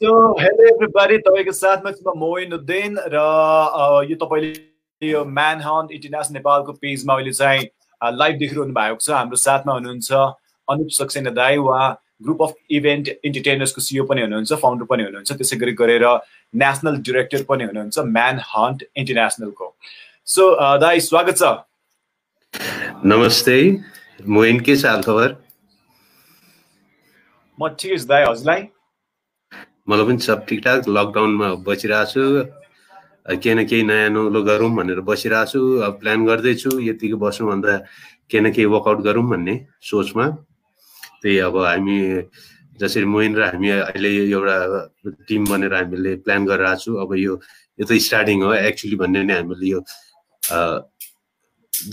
So hello everybody तपाईँको साथमा छु म मोइनुद्दिन र यो तपाईँले यो म्यान हन्ट इन्टरनेसनल नेपालको पेजमा अहिले चाहिँ लाइभ देखिरहनु भएको छ हाम्रो साथमा हुनुहुन्छ अनुप सक्सेना दाई वा ग्रुप अफ इभेन्ट इन्टरटेनर्सको सिओ पनि हुनुहुन्छ फाउन्डर पनि हुनुहुन्छ त्यसै गरी गरेर नेसनल डिरेक्टर पनि हुनुहुन्छ म्यान हन्ट इन्टरनेसनलको सो दाई स्वागत छ नमस्ते मोइन के छ खबर म ठिकै छु दाई हजुरलाई मलाई पनि सब ठिकठाक। लकडाउनमा बसिरहेको छु केही न केही नयाँ नौलो गरौँ भनेर बसिरहेको छु अब प्लान गर्दैछु यतिको बसौँ भन्दा केही न केही वर्कआउट गरौँ भन्ने सोचमा। त्यही अब हामी जसरी मोइन र हामी अहिले एउटा टिम बनेर हामीले प्लान गरिरहेको छु अब यो यो त स्टार्टिङ हो एक्चुली भन्ने नै हामीले यो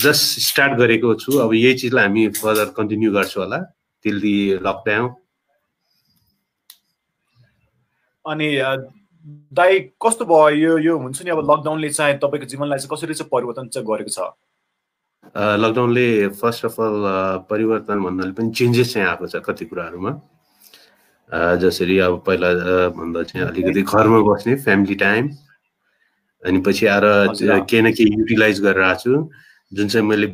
जस्ट स्टार्ट गरेको छु। अब यही चिजलाई हामी फर्दर कन्टिन्यू गर्छौँ होला। दि लकडाउन अनि दाइ कस्तो भयो यो यो हुन्छ नि अब लकडाउनले चाहिँ तपाईँको जीवनलाई चाहिँ कसरी चाहिँ परिवर्तन चाहिँ गरेको छ? लकडाउनले फर्स्ट अफ अल परिवर्तन भन्नाले पनि चेन्जेस चाहिँ आएको छ कति कुराहरूमा। जसरी अब पहिला भन्दा चाहिँ अलिकति घरमा बस्ने फ्यामिली टाइम अनि पछि आएर केही न केही युटिलाइज गरेर आएको छु। जुन चाहिँ मैले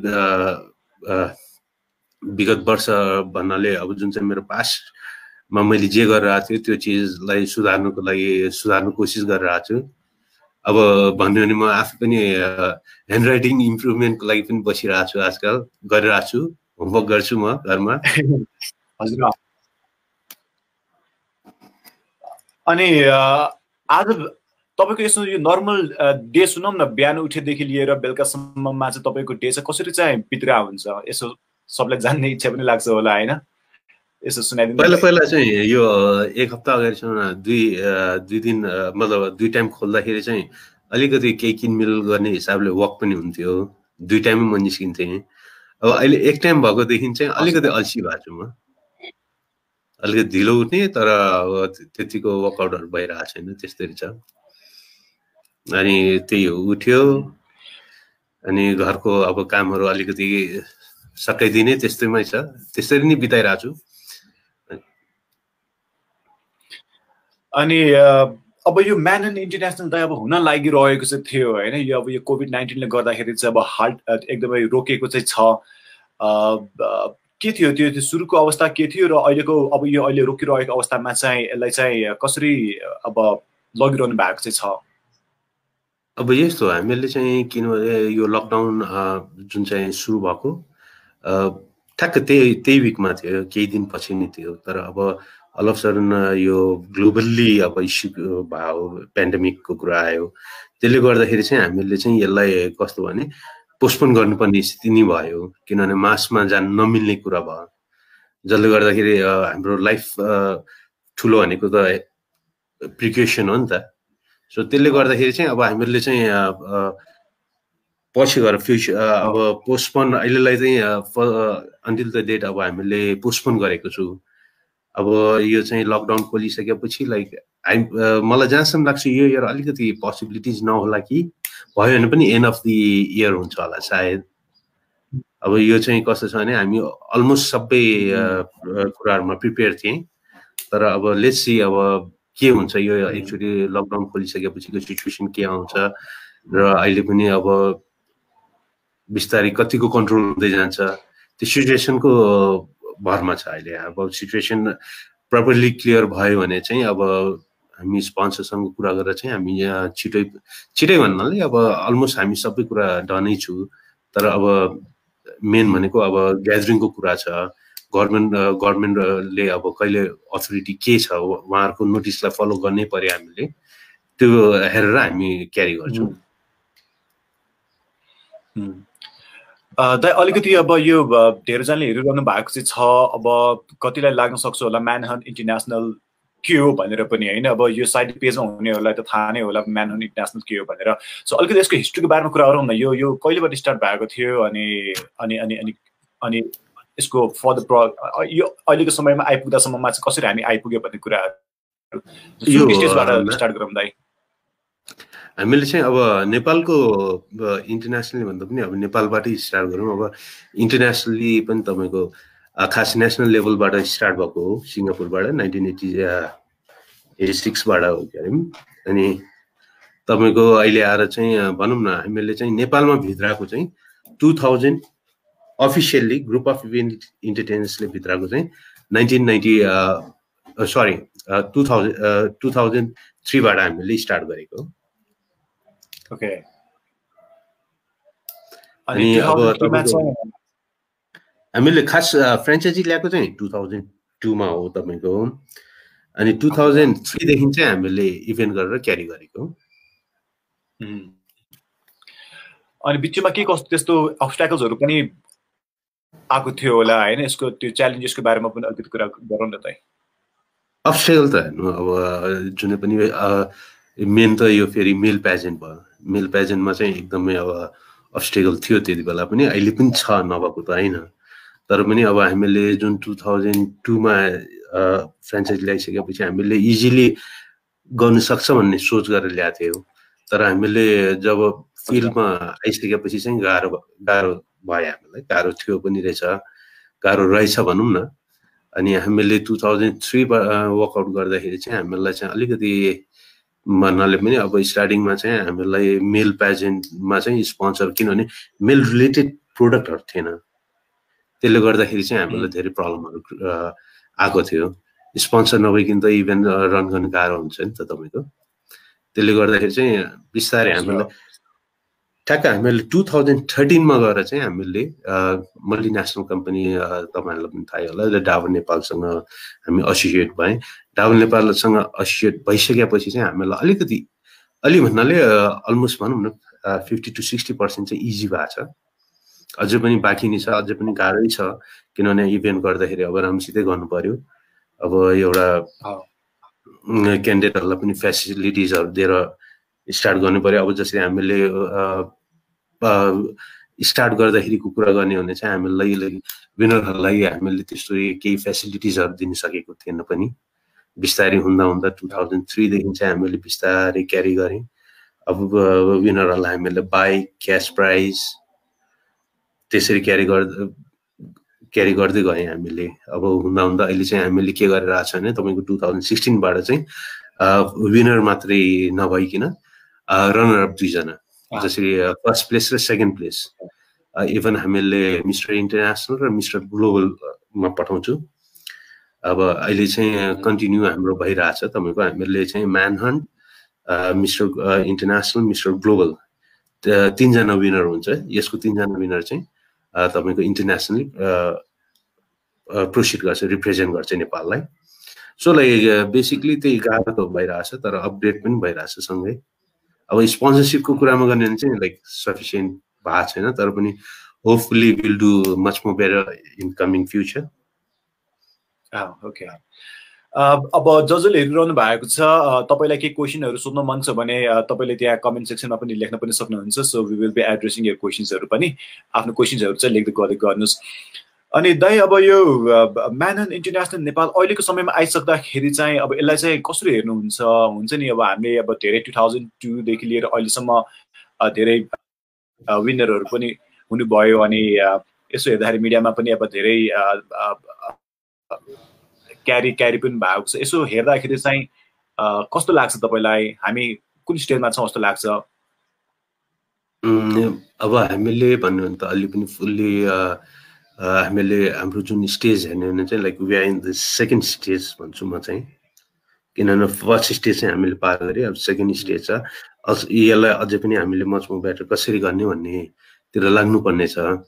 विगत वर्ष भन्नाले अब जुन चाहिँ मेरो पास्ट मा मैले जे गरिरहेको थिएँ त्यो चिजलाई सुधार्नुको लागि सुधार्नु कोसिस गरिरहेको छु। अब भन्यो भने म आफै पनि ह्यान्ड राइटिङ इम्प्रुभमेन्टको लागि पनि बसिरहेको छु आजकल गरिरहेको छु। होमवर्क गर्छु म घरमा। हजुर। अनि आज तपाईँको यसो यो नर्मल डे सुनौँ न बिहान उठेदेखि लिएर बेलुकासम्ममा चाहिँ तपाईँको डे चाहिँ कसरी चाहिँ बित्रा हुन्छ? यसो सबलाई जान्ने इच्छा पनि लाग्छ होला होइन? यसो सुनाइदिनु पहिला पहिला चाहिँ यो एक हप्ता अगाडिसम्म दुई दुई दिन मतलब दुई टाइम खोल्दाखेरि चाहिँ अलिकति केही किनमेल गर्ने हिसाबले वक पनि हुन्थ्यो। दुई टाइममै म निस्किन्थेँ। अब अहिले एक टाइम भएकोदेखि चाहिँ अलिकति अल्छी भएको छु म। अलिकति ढिलो उठ्ने तर अब त्यतिको वर्कआउटहरू भइरहेको छैन त्यस्तरी छ। अनि त्यही हो उठ्यो। अनि घरको अब कामहरू अलिकति सकाइदिने त्यस्तैमै छ। त्यसरी नै बिताइरहेको छु। अनि अब यो म्यान इन्टरनेसनल त अब हुन लागिरहेको चाहिँ थियो होइन? यो अब यो कोभिड नाइन्टिनले गर्दाखेरि चाहिँ अब हार्ट एकदमै रोकेको चाहिँ छ। के थियो? त्यो सुरुको अवस्था के थियो र अहिलेको अब यो अहिले रोकिरहेको अवस्थामा चाहिँ यसलाई चाहिँ कसरी अब लगिरहनु भएको चाहिँ छ? अब यस्तो हामीले चाहिँ किनभने यो लकडाउन जुन चाहिँ सुरु भएको ठ्याक्क त्यही त्यही विकमा थियो केही दिन पछि नै थियो। तर अब अफ सडन यो ग्लोबल्ली अब इस्यु भयो पेन्डेमिकको कुरा आयो। त्यसले गर्दाखेरि चाहिँ हामीले चाहिँ यसलाई कस्तो भने पोस्टपोन गर्नुपर्ने स्थिति नै भयो। किनभने मासमा जान नमिल्ने कुरा भयो। जसले गर्दाखेरि हाम्रो लाइफ ठुलो भनेको त प्रिकसन हो नि त। सो त्यसले गर्दाखेरि चाहिँ अब हामीहरूले चाहिँ पछि गएर फ्युचर अब पोस्टपोन अहिलेलाई चाहिँ अन्टिल द डेट अब हामीले पोस्टपोन गरेको छु। अब यो चाहिँ लकडाउन खोलिसकेपछि लाइक आइ मलाई जहाँसम्म लाग्छ यो इयर अलिकति पोसिबिलिटिज नहोला कि भयो भने पनि एन्ड अफ दि इयर हुन्छ होला सायद। अब यो चाहिँ कस्तो छ भने हामी अलमोस्ट सबै कुराहरूमा प्रिपेयर थियौँ तर अब लेट्स सी अब के हुन्छ यो एक्चुली लकडाउन खोलिसकेपछिको सिचुएसन के आउँछ र अहिले पनि अब बिस्तारै कतिको कन्ट्रोल हुँदै जान्छ। त्यो सिचुएसनको भरमा छ अहिले। अब सिचुएसन प्रपरली क्लियर भयो भने चाहिँ अब हामी स्पोन्सरसँग कुरा गरेर चाहिँ हामी यहाँ छिटै छिटै भन्नाले अब अलमोस्ट हामी सबै कुरा डनै छु। तर अब मेन भनेको अब ग्यादरिङको कुरा छ। गभर्मेन्ट गभर्मेन्टले अब कहिले अथोरिटी के छ उहाँहरूको नोटिसलाई फलो गर्नै पर्यो हामीले। त्यो हेरेर हामी क्यारी गर्छौँ। दाइ अलिकति अब यो धेरैजनाले हेरिरहनु भएको चाहिँ छ अब कतिलाई लाग्न सक्छ होला म्यानहन इन्टरनेसनल के हो भनेर पनि होइन? अब यो साइड पेजमा हुनेहरूलाई त थाहा नै होला म्यानहन इन्टरनेसनल के हो भनेर। सो अलिकति यसको हिस्ट्रीको बारेमा कुरा गरौँ न। यो यो कहिलेबाट स्टार्ट भएको थियो अनि अनि अनि अनि अनि यसको फर्दर प्र यो अहिलेको समयमा आइपुग्दासम्ममा चाहिँ कसरी हामी आइपुग्यो भन्ने कुराहरू स्टार्ट गरौँ दाइ। हामीले चाहिँ अब नेपालको इन्टरनेसनली भन्दा पनि अब नेपालबाटै स्टार्ट गरौँ। अब इन्टरनेसनली पनि तपाईँको खास नेसनल लेभलबाट स्टार्ट भएको हो। सिङ्गापुरबाट नाइन्टिन एट्टी एटी सिक्सबाट हो के अनि तपाईँको अहिले आएर चाहिँ भनौँ न हामीले चाहिँ नेपालमा भित्राएको चाहिँ two thousand officially group of event इन्टरटेनर्सले भित्राएको चाहिँ nineteen ninety sorry two thousand two thousand थ्रीबाट हामीले स्टार्ट गरेको ओके अनि अब हामीले खास फ्रेन्चाइजी ल्याएको चाहिँ टु थाउजन्ड टूमा हो तपाईँको। अनि टु थाउजन्ड थ्रीदेखि चाहिँ हामीले इभेन्ट गरेर क्यारी गरेको। अनि बिचमा के कस्तो त्यस्तो अब्सट्याकल्सहरू पनि आएको थियो होला होइन? यसको त्यो च्यालेन्जेसको बारेमा पनि अलिकति कुरा गरौँ न त। अब्सट्याकल त हेर्नु अब जुनै पनि मेन त यो फेरि मेल पेजेन्ट भयो। मेल पेजेन्टमा चाहिँ एकदमै अब अब्सटेकल थियो त्यति बेला पनि। अहिले पनि छ नभएको त होइन। तर पनि अब हामीले जुन टु थाउजन्ड टूमा फ्रेन्चाइज ल्याइसकेपछि हामीले इजिली गर्नु सक्छ भन्ने सोच गरेर ल्याएको थियौँ। तर हामीले जब फिल्डमा आइसकेपछि चाहिँ गाह्रो गाह्रो भयो हामीलाई। गाह्रो थियो पनि रहेछ। गाह्रो रहेछ भनौँ न। अनि हामीले टु थाउजन्ड थ्रीबाट वर्कआउट गर्दाखेरि चाहिँ हामीलाई चाहिँ अलिकति भन्नाले पनि अब स्टार्टिङमा चाहिँ हामीलाई मेल पेजेन्टमा चाहिँ स्पोन्सर किनभने मेल रिलेटेड प्रोडक्टहरू थिएन। त्यसले गर्दाखेरि चाहिँ हामीलाई धेरै प्रब्लमहरू आएको थियो। स्पोन्सर नभइकन त इभेन्ट रन गर्नु गाह्रो हुन्छ नि त तपाईँको। त्यसले गर्दाखेरि चाहिँ बिस्तारै हामीलाई ठ्याक्क हामीले टु थाउजन्ड थर्टिनमा गएर चाहिँ हामीले मल्टिनेसनल कम्पनी तपाईँहरूलाई पनि थाहै होला। र डाबर नेपालसँग हामी एसोसिएट भएँ। डाबर नेपालसँग एसोसिएट भइसकेपछि चाहिँ हामीलाई अलिकति अलि भन्नाले अलमोस्ट भनौँ न फिफ्टी टु सिक्सटी पर्सेन्ट चाहिँ इजी भएको छ। अझै पनि बाँकी नै छ अझै पनि गाह्रै छ। किनभने इभेन्ट गर्दाखेरि अब राम्रोसितै गर्नु पर्यो। अब एउटा क्यान्डिडेटहरूलाई पनि फेसिलिटिजहरू दिएर स्टार्ट गर्नु पऱ्यो अब जसरी हामीले स्टार्ट गर्दाखेरिको कुरा गर्ने भने चाहिँ हामीलाई विनरहरूलाई हामीले त्यस्तो केही फेसिलिटिजहरू दिन सकेको थिएन पनि। बिस्तारै हुँदा हुँदा टु थाउजन्ड थ्रीदेखि चाहिँ हामीले बिस्तारै क्यारी गरेँ। अब विनरहरूलाई हामीले बाइक क्यास प्राइज त्यसरी क्यारी गर्दा क्यारी गर्दै गएँ हामीले। अब हुँदा हुँदा अहिले चाहिँ हामीले के गरेर आएको छ भने तपाईँको टु थाउजन्ड सिक्सटिनबाट चाहिँ विनर मात्रै नभइकन रनर अप दुईजना। जसरी फर्स्ट प्लेस र सेकेन्ड प्लेस इभन हामीले मिस्टर इन्टरनेसनल र मिस्टर ग्लोबलमा पठाउँछु। अब अहिले चाहिँ कन्टिन्यू हाम्रो भइरहेछ तपाईँको हामीले चाहिँ man hunt mister international mister global तिनजना विनर हुन्छ। यसको तिनजना विनर चाहिँ तपाईँको इन्टरनेसनली प्रोसिड गर्छ रिप्रेजेन्ट गर्छ नेपाललाई। सो लाइक बेसिकली त्यही गाह्रो त भइरहेछ तर अपग्रेड पनि भइरहेछ सँगै। अब स्पोन्सरसिपको कुरामा गर्ने भने चाहिँ लाइक सफिसियन्ट भएको छैन तर पनि hopefully will do much more better in coming future okay अब जसले हेरिरहनु भएको छ तपाईँलाई केही क्वेसनहरू सोध्न मन छ भने तपाईँले त्यहाँ कमेन्ट सेक्सनमा पनि लेख्न पनि सक्नुहुन्छ so we will be addressing your क्वेसन्सहरू पनि। आफ्नो क्वेसन्सहरू चाहिँ लेख्दै गर्दै गर्नुहोस्। अनि दाइ अब यो म्यानन इन्टरनेसनल नेपाल अहिलेको समयमा आइसक्दाखेरि चाहिँ अब यसलाई चाहिँ कसरी हेर्नुहुन्छ? हुन्छ नि अब हामीले अब धेरै टु थाउजन्ड टूदेखि लिएर अहिलेसम्म धेरै विनरहरू पनि हुनुभयो अनि यसो हेर्दाखेरि मिडियामा पनि अब धेरै क्यारी क्यारी पनि भएको छ। यसो हेर्दाखेरि चाहिँ कस्तो लाग्छ तपाईँलाई? हामी कुन स्टेजमा छौँ जस्तो लाग्छ? अब हामीले भन्नु भने त अलि पनि फुल्ली हामीले हाम्रो जुन स्टेज हेर्ने भने चाहिँ like we are in the second stage भन्छु म चाहिँ। किनभने फर्स्ट स्टेज चाहिँ हामीले पार गऱ्यो अब सेकेन्ड स्टेज छ। यसलाई अझै पनि हामीले मचमा ब्याटर कसरी गर्ने भन्नेतिर लाग्नुपर्ने छ।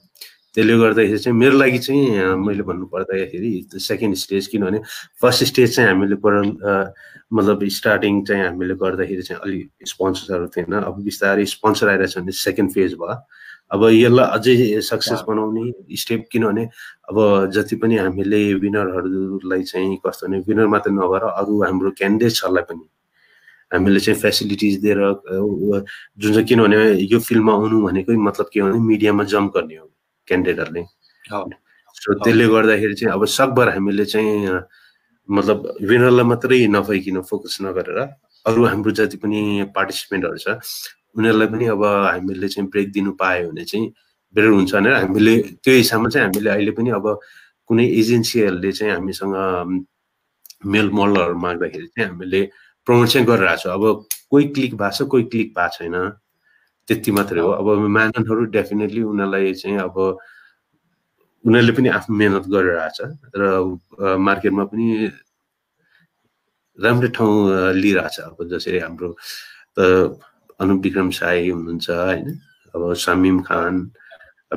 त्यसले गर्दाखेरि चाहिँ मेरो लागि चाहिँ मैले भन्नु पर्दाखेरि सेकेन्ड स्टेज किनभने फर्स्ट स्टेज चाहिँ हामीले मतलब स्टार्टिङ चाहिँ हामीले गर्दाखेरि चाहिँ अलिक स्पोन्सरहरू थिएन। अब बिस्तारै स्पोन्सर आइरहेछ भने सेकेन्ड फेज भयो। अब यसलाई अझै सक्सेस बनाउने स्टेप किनभने अब जति पनि हामीले विनरहरूलाई चाहिँ कस्तो भने विनर मात्रै नभएर अरू हाम्रो क्यान्डिडेट्सहरूलाई पनि हामीले चाहिँ फेसिलिटिज दिएर जुन चाहिँ किनभने यो फिल्डमा आउनु भनेकै मतलब के हो भने मिडियामा जम्प गर्ने हो क्यान्डिडेटहरूले सो त्यसले गर्दाखेरि चाहिँ अब सकभर हामीले चाहिँ मतलब विनरलाई मात्रै नभइकन फोकस नगरेर अरू हाम्रो जति पनि पार्टिसिपेन्टहरू छ उनीहरूलाई पनि अब हामीले चाहिँ ब्रेक दिनु पायो भने चाहिँ बेटर हुन्छ भनेर हामीले त्यो हिसाबमा चाहिँ हामीले अहिले पनि अब कुनै एजेन्सीहरूले चाहिँ हामीसँग मेल मोडलहरू माग्दाखेरि चाहिँ हामीले प्रमोट चाहिँ गरिरहेको छ। अब कोही क्लिक भएको छ कोही क्लिक भएको छैन। त्यति मात्रै हो। अब म्यानहरू डेफिनेटली उनीहरूलाई चाहिँ अब उनीहरूले पनि आफ्नो मेहनत गरिरहेछ र मार्केटमा पनि राम्रै ठाउँ लिइरहेछ। अब जसरी हाम्रो अनुप विक्रम साई हुनुहुन्छ होइन? अब समिम खान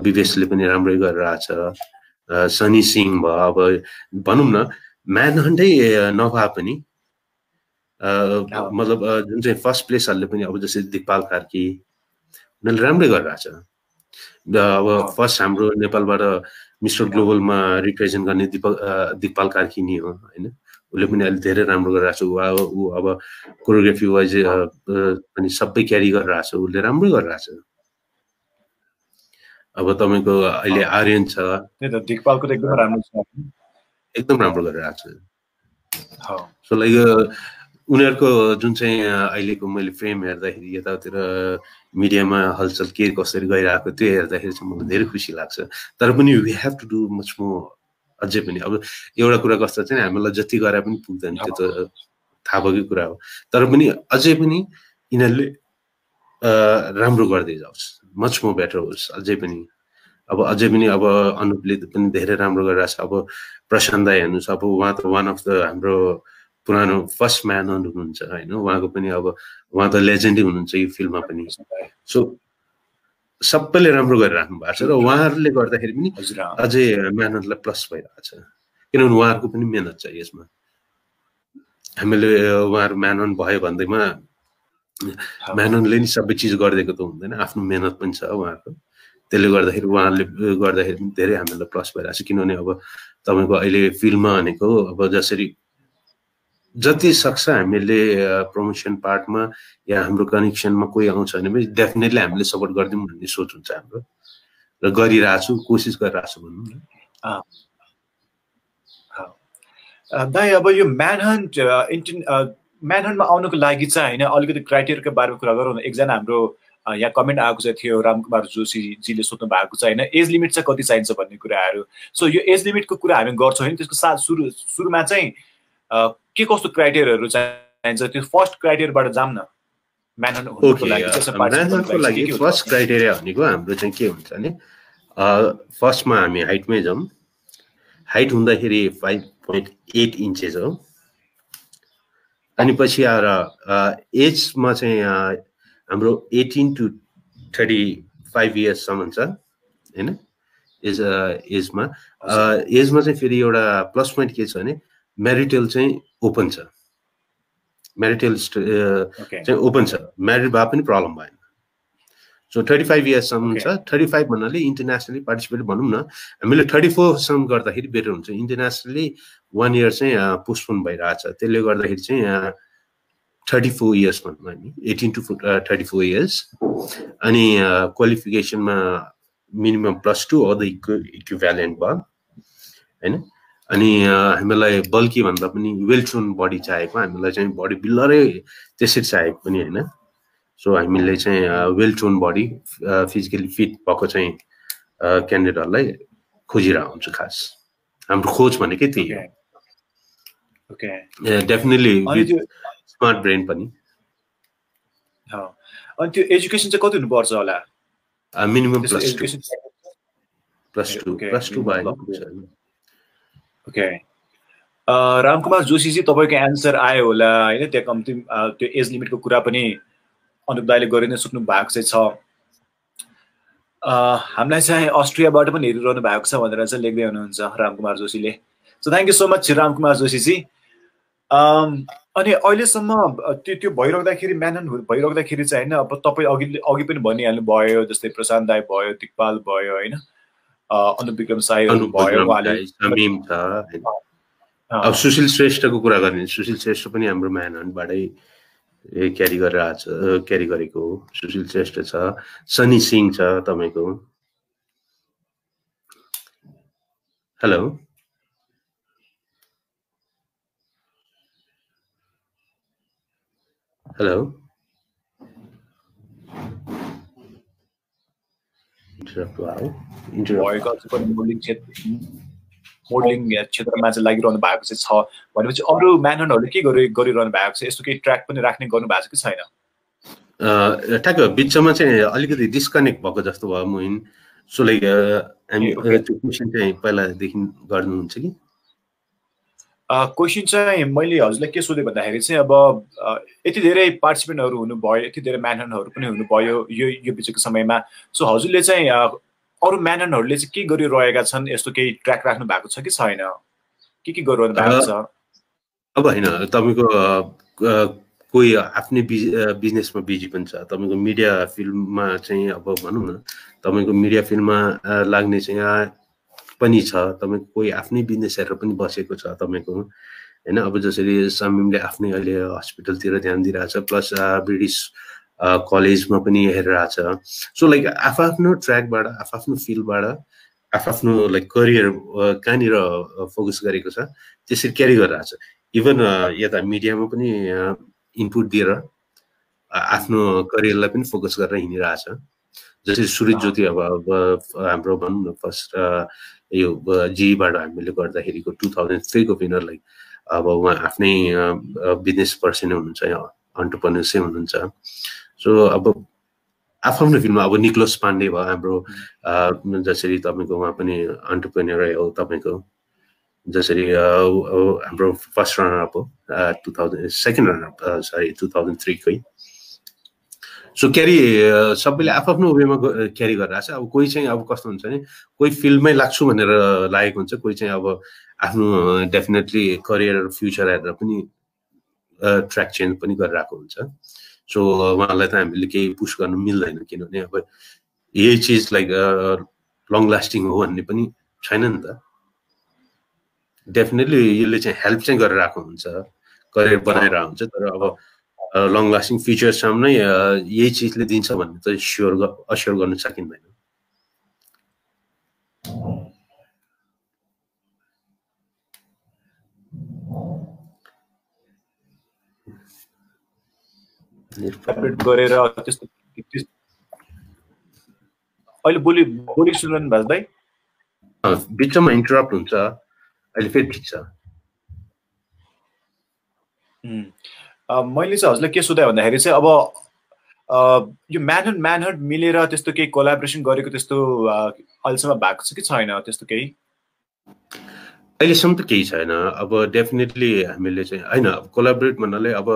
विवेशले पनि राम्रै गरिरहेछ। सनी सिंह भयो अब भनौँ न म्यान हन्टै नभए पनि मतलब जुन चाहिँ फर्स्ट प्लेसहरूले पनि अब जस्तै दिगपाल कार्की उनीहरूले राम्रै गरिरहेछ। अब फर्स्ट हाम्रो नेपालबाट मिस्टर ग्लोबलमा रिप्रेजेन्ट गर्ने दिपक दिगपाल कार्की नि हो होइन? उसले पनि अहिले धेरै राम्रो गरिरहेको छ ऊ अब कोरियोग्राफी वाइज पनि सबै क्यारी गरिरहेको छ उसले राम्रै गरिरहेछ। अब तपाईँको अहिले आर्यन छ। एकदम राम्रो छ। एकदम राम्रो गरिरहेको छ सो लाइक उनीहरूको जुन चाहिँ अहिलेको मैले फ्रेम हेर्दाखेरि यतातिर मिडियामा हलचल के कसरी गइरहेको त्यो हेर्दाखेरि चाहिँ मलाई धेरै खुसी लाग्छ। तर पनि we have to do much more अझै पनि। अब एउटा कुरा कस्तो चाहिँ हामीलाई जति गरे पनि पुग्दैन त्यो त थाहा भएकै कुरा हो। तर पनि अझै पनि यिनीहरूले राम्रो गर्दै जाओस्। मच मोर बेटर होस् अझै पनि। अब अझै पनि अब अनुपले पनि धेरै राम्रो गरिरहेको छ अब प्रशान्त दाई हेर्नुहोस् अब उहाँ त वान अफ द हाम्रो पुरानो फर्स्ट म्यान हुनुहुन्छ होइन? उहाँको पनि अब उहाँ त लेजेन्डै हुनुहुन्छ यो फिल्ममा पनि। सो सबैले राम्रो गरिराख्नु भएको छ र उहाँहरूले गर्दाखेरि पनि अझै मेहनतलाई प्लस भइरहेको छ। किनभने उहाँहरूको पनि मेहनत छ यसमा। हामीले उहाँहरू म्यानन भयो भन्दैमा म्याननले नि सबै चिज गरिदिएको त हुँदैन। आफ्नो मेहनत पनि छ उहाँहरूको। त्यसले गर्दाखेरि उहाँहरूले गर्दाखेरि पनि धेरै हामीलाई प्लस भइरहेको छ। किनभने अब तपाईँको अहिले फिल्ममा भनेको अब जसरी जति सक्छ हामीले प्रमोसन पार्टमा या हाम्रो कनेक्सनमा कोही आउँछ भने पनि डेफिनेटली हामीले सपोर्ट गरिदिउँ भन्ने सोच हुन्छ हाम्रो। र गरिरहेको छु कोसिस गरिरहेको छु भनौँ न। दाइ अब यो म्यानहन्ट इन्टिन म्यानहन्टमा आउनुको लागि चाहिँ होइन अलिकति क्राइटेरियाको बारेमा कुरा गरौँ न। एकजना हाम्रो यहाँ कमेन्ट आएको चाहिँ थियो रामकुमार जोशीजीले सोध्नु भएको छ होइन एज लिमिट चाहिँ कति चाहिन्छ भन्ने कुराहरू। सो यो एज लिमिटको कुरा हामी गर्छौँ होइन त्यसको साथ सुरु सुरुमा चाहिँ के कस्तो क्राइटेरियाहरू चाहिन्छ त्यो फर्स्ट क्राइटेरियाबाट जाऊँ न। म्यानहनको लागि फर्स्ट क्राइटेरिया भनेको हाम्रो चाहिँ के हुन्छ भने फर्स्टमा हामी हाइटमै जाउँ। हाइट हुँदाखेरि फाइभ पोइन्ट एट इन्चेस हो। अनि पछि आएर एजमा चाहिँ हाम्रो एटिन टु थर्टी फाइभ इयर्ससम्म छ होइन? एज एजमा। एजमा चाहिँ फेरि एउटा प्लस पोइन्ट के छ भने म्यारिटल चाहिँ ओपन छ। म्यारिटल चाहिँ ओपन छ। म्यारिड भए पनि प्रब्लम भएन। सो थर्टी फाइभ इयर्ससम्म छ। थर्टी फाइभ भन्नाले इन्टरनेसनली पार्टिसिपेट भनौँ न। हामीले थर्टी फोरसम्म गर्दाखेरि बेटर हुन्छ। इन्टरनेसनली वान इयर चाहिँ पोस्टपोन भइरहेछ। त्यसले गर्दाखेरि चाहिँ थर्टी फोर इयर्स भनौँ हामी। Eighteen to thirty four years अनि क्वालिफिकेसनमा मिनिमम प्लस टू अदर इक्व इक्विभ्यालेन्ट भयो होइन? अनि हामीलाई बल्की भन्दा पनि वेल ट्रोन बडी चाहिएको हामीलाई चाहिँ बडी बिल्डरै त्यसरी चाहिएको पनि होइन। सो हामीले चाहिँ वेल ट्रोन बडी फिजिकली फिट भएको चाहिँ क्यान्डिडेटहरूलाई खोजिरहेको हुन्छु खास। हाम्रो खोज भनेकै त्यही हो। डेफिनेटली स्मार्ट ब्रेन पनि। अनि त्यो एजुकेसन चाहिँ कति हुनुपर्छ होला? Minimum plus two. Plus two plus two भयो ओके। रामकुमार जोशीजी तपाईँको एन्सर आयो होला होइन? त्यहाँ कम्ती त्यो एज लिमिटको कुरा पनि अनुप दाईले गरि नै सुक्नु भएको चाहिँ छ। हामीलाई चाहिँ अस्ट्रियाबाट पनि हेरिरहनु भएको छ भनेर चाहिँ लेख्दै हुनुहुन्छ रामकुमार जोशीले। So thank you so much Ramkumar Joshi ji अनि अहिलेसम्म त्यो त्यो भइरहँदाखेरि म्यानन भइरहँदाखेरि चाहिँ होइन अब तपाईँ अघि अघि पनि भनिहाल्नु भयो जस्तै प्रशान्त दाई भयो दिकपाल भयो होइन? अनुप विक्रम साईहरू भयो अब सुशील श्रेष्ठको कुरा गर्ने सुशील श्रेष्ठ पनि हाम्रो म्यानहन्टबाटै क्यारी गरेर आएको छ क्यारी गरेको हो। सुशील श्रेष्ठ छ सनी सिंह छ तपाईँको। हेलो। हेलो। भयो इन्टरप्ट मोडलिङ क्षेत्रमा चाहिँ लागिरहनु भएको चाहिँ छ भनेपछि अरू म्यानहरूले के गरि गरिरहनु भएको छ यस्तो केही ट्र्याक पनि राख्ने गर्नु भएको छ कि छैन ठ्याक्क बिचमा चाहिँ अलिकति डिस्कनेक्ट भएको जस्तो भयो मोहिन सो लाइक हामी त्यो क्वेसन चाहिँ पहिलादेखि गर्नुहुन्छ कि क्वेसन चाहिँ मैले हजुरलाई के सोधेँ भन्दाखेरि चाहिँ अब यति धेरै पार्टिसिपेन्टहरू हुनुभयो यति धेरै म्यानहरू पनि हुनुभयो यो यो बिचको समयमा। सो हजुरले चाहिँ अरू म्यानहरूले चाहिँ के गरिरहेका छन्? यस्तो केही ट्र्याक राख्नु भएको छ कि छैन? के के गरिरहनु भएको छ? अब होइन तपाईँको कोही आफ्नै बिजनेसमा बिजी पनि छ। तपाईँको मिडिया फिल्ममा चाहिँ अब भनौँ न तपाईँको मिडिया फिल्ममा लाग्ने चाहिँ पनि छ तपाईँको कोही आफ्नै बिजनेस पनि बसेको छ तपाईँको। होइन अब जसरी समिमले आफ्नै अहिले हस्पिटलतिर ध्यान दिइरहेछ प्लस ब्रिटिस कलेजमा पनि हेरिरहेछ। सो लाइक आफ्नो ट्र्याकबाट आफ्नो फिल्डबाट आफ्नो लाइक करियर कहाँनिर फोकस गरेको छ त्यसरी क्यारी गरिरहेछ। इभन यता मिडियामा पनि इनपुट दिएर आफ्नो करियरलाई पनि फोकस गरेर हिँडिरहेछ। जसरी सूर्य ज्योति अब हाम्रो भनौँ न फर्स्ट यो जीबाट हामीले गर्दाखेरिको टु थाउजन्ड थ्रीको विनर अब उहाँ आफ्नै बिजनेस पर्सन हुनुहुन्छ अन्टरप्रेनर्सै हुनुहुन्छ। सो अब आफ्नो फिल्ममा अब निक्लोस पाण्डे भयो हाम्रो जसरी तपाईँको उहाँ पनि अन्टरप्रेनरै हो तपाईँको। जसरी हाम्रो फर्स्ट रनर अप हो two thousand second runner up sorry two thousand थ्रीकै। So carry सबैले आफ्नो वेमा क्यारी गरिरहेको छ। अब कोही चाहिँ अब कस्तो हुन्छ भने कोही फिल्डमै लाग्छु भनेर लागेको हुन्छ। कोही चाहिँ अब आफ्नो डेफिनेटली करियर फ्युचर हेरेर पनि ट्र्याक चेन्ज पनि गरिरहेको हुन्छ। सो उहाँलाई त हामीले केही पुस गर्नु मिल्दैन किनभने अब यही चिज लाइक लङ लास्टिङ हो भन्ने पनि छैन नि त। डेफिनेटली यसले चाहिँ हेल्प चाहिँ गरेर आएको हुन्छ करियर बनाइरहेको हुन्छ। तर अब लङ लास्टिङ फ्युचरसम्म नै यही चिजले दिन्छ भन्ने त स्योर अस्योर गर्न सकिँदैन। गरेर त्यस्तो अहिले बोली बोली सुन्नु भएको भाइ? बिचमा इन्टरप्ट हुन्छ अहिले फेरि ठिक छ। मैले चाहिँ हजुरलाई के सोधेँ भन्दाखेरि चाहिँ अब यो म्यानहट म्यानहट मिलेर त्यस्तो केही कोलाबरेसन गरेको त्यस्तो अहिलेसम्म भएको छ कि छैन त्यस्तो केही? अहिलेसम्म त केही छैन। अब डेफिनेटली हामीले चाहिँ होइन कोलाबरेट भन्नाले अब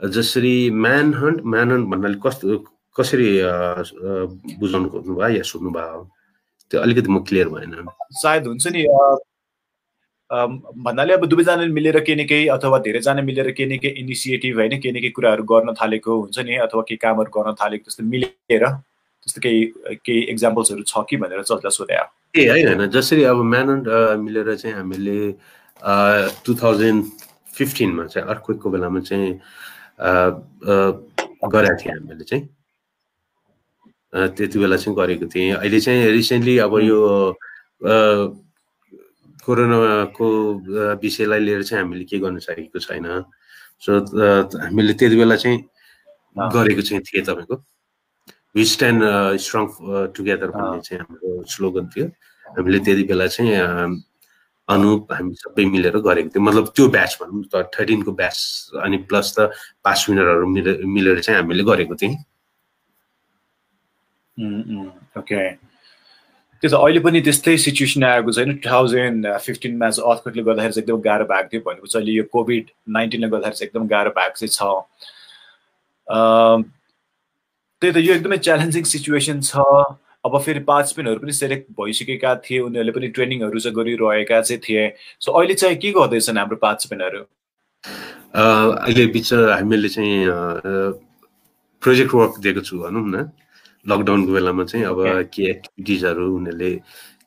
जसरी म्यान हन्ट म्यान हन्ट भन्नाले कस्तो कसरी बुझाउनु खोज्नु भयो या सोध्नु भयो त्यो अलिकति म क्लियर भएन। सायद हुन्छ नि भन्नाले अब दुवैजनाले मिलेर केही न केही अथवा धेरैजना मिलेर केही न केही इनिसिएटिभ होइन केही न केही कुराहरू गर्न थालेको हुन्छ नि अथवा केही कामहरू गर्न थालेको त्यस्तो मिलेर त्यस्तो केही केही इक्जाम्पल्सहरू छ कि भनेर चल्दा सोधे ए होइन होइन जसरी अब म्यान मिलेर चाहिँ हामीले टु थाउजन्ड फिफ्टिनमा चाहिँ अर्को बेलामा चाहिँ गरेका थियौँ हामीले चाहिँ। त्यति बेला चाहिँ गरेको थिएँ अहिले चाहिँ रिसेन्टली अब यो कोरोनाको विषयलाई लिएर चाहिँ हामीले के गर्न सकेको छैन। सो हामीले त्यति बेला चाहिँ गरेको चाहिँ थिएँ तपाईँको। वि स्ट्यान्ड स्ट्रङ टुगेदर भन्ने चाहिँ हाम्रो स्लोगन थियो। हामीले त्यति बेला चाहिँ अनुप हामी सबै मिलेर गरेको थियौँ। मतलब त्यो ब्याच भनौँ त थर्टिनको ब्याच अनि प्लस त पास विनरहरू मिलेर मिलेर चाहिँ हामीले गरेको थियौँ। ओके त्यो त अहिले पनि त्यस्तै सिचुएसन आएको छैन। टु थाउजन्ड फिफ्टिनमा चाहिँ अर्थकले गर्दाखेरि चाहिँ एकदम गाह्रो भएको थियो भनेपछि अहिले यो कोभिड नाइन्टिनले गर्दाखेरि चाहिँ एकदम गाह्रो भएको चाहिँ छ। त्यही त यो एकदमै च्यालेन्जिङ सिचुएसन छ। अब फेरि पार्टिसिपेन्टहरू पनि सेलेक्ट भइसकेका थिए। उनीहरूले पनि ट्रेनिङहरू चाहिँ गरिरहेका चाहिँ थिए। सो अहिले चाहिँ के गर्दैछन् हाम्रो पार्टिसिपेन्टहरू अहिले बिच हामीले चाहिँ प्रोजेक्ट वर्क दिएको छु भनौँ न। लकडाउनको बेलामा चाहिँ अब के एक्टिभिटिजहरू उनीहरूले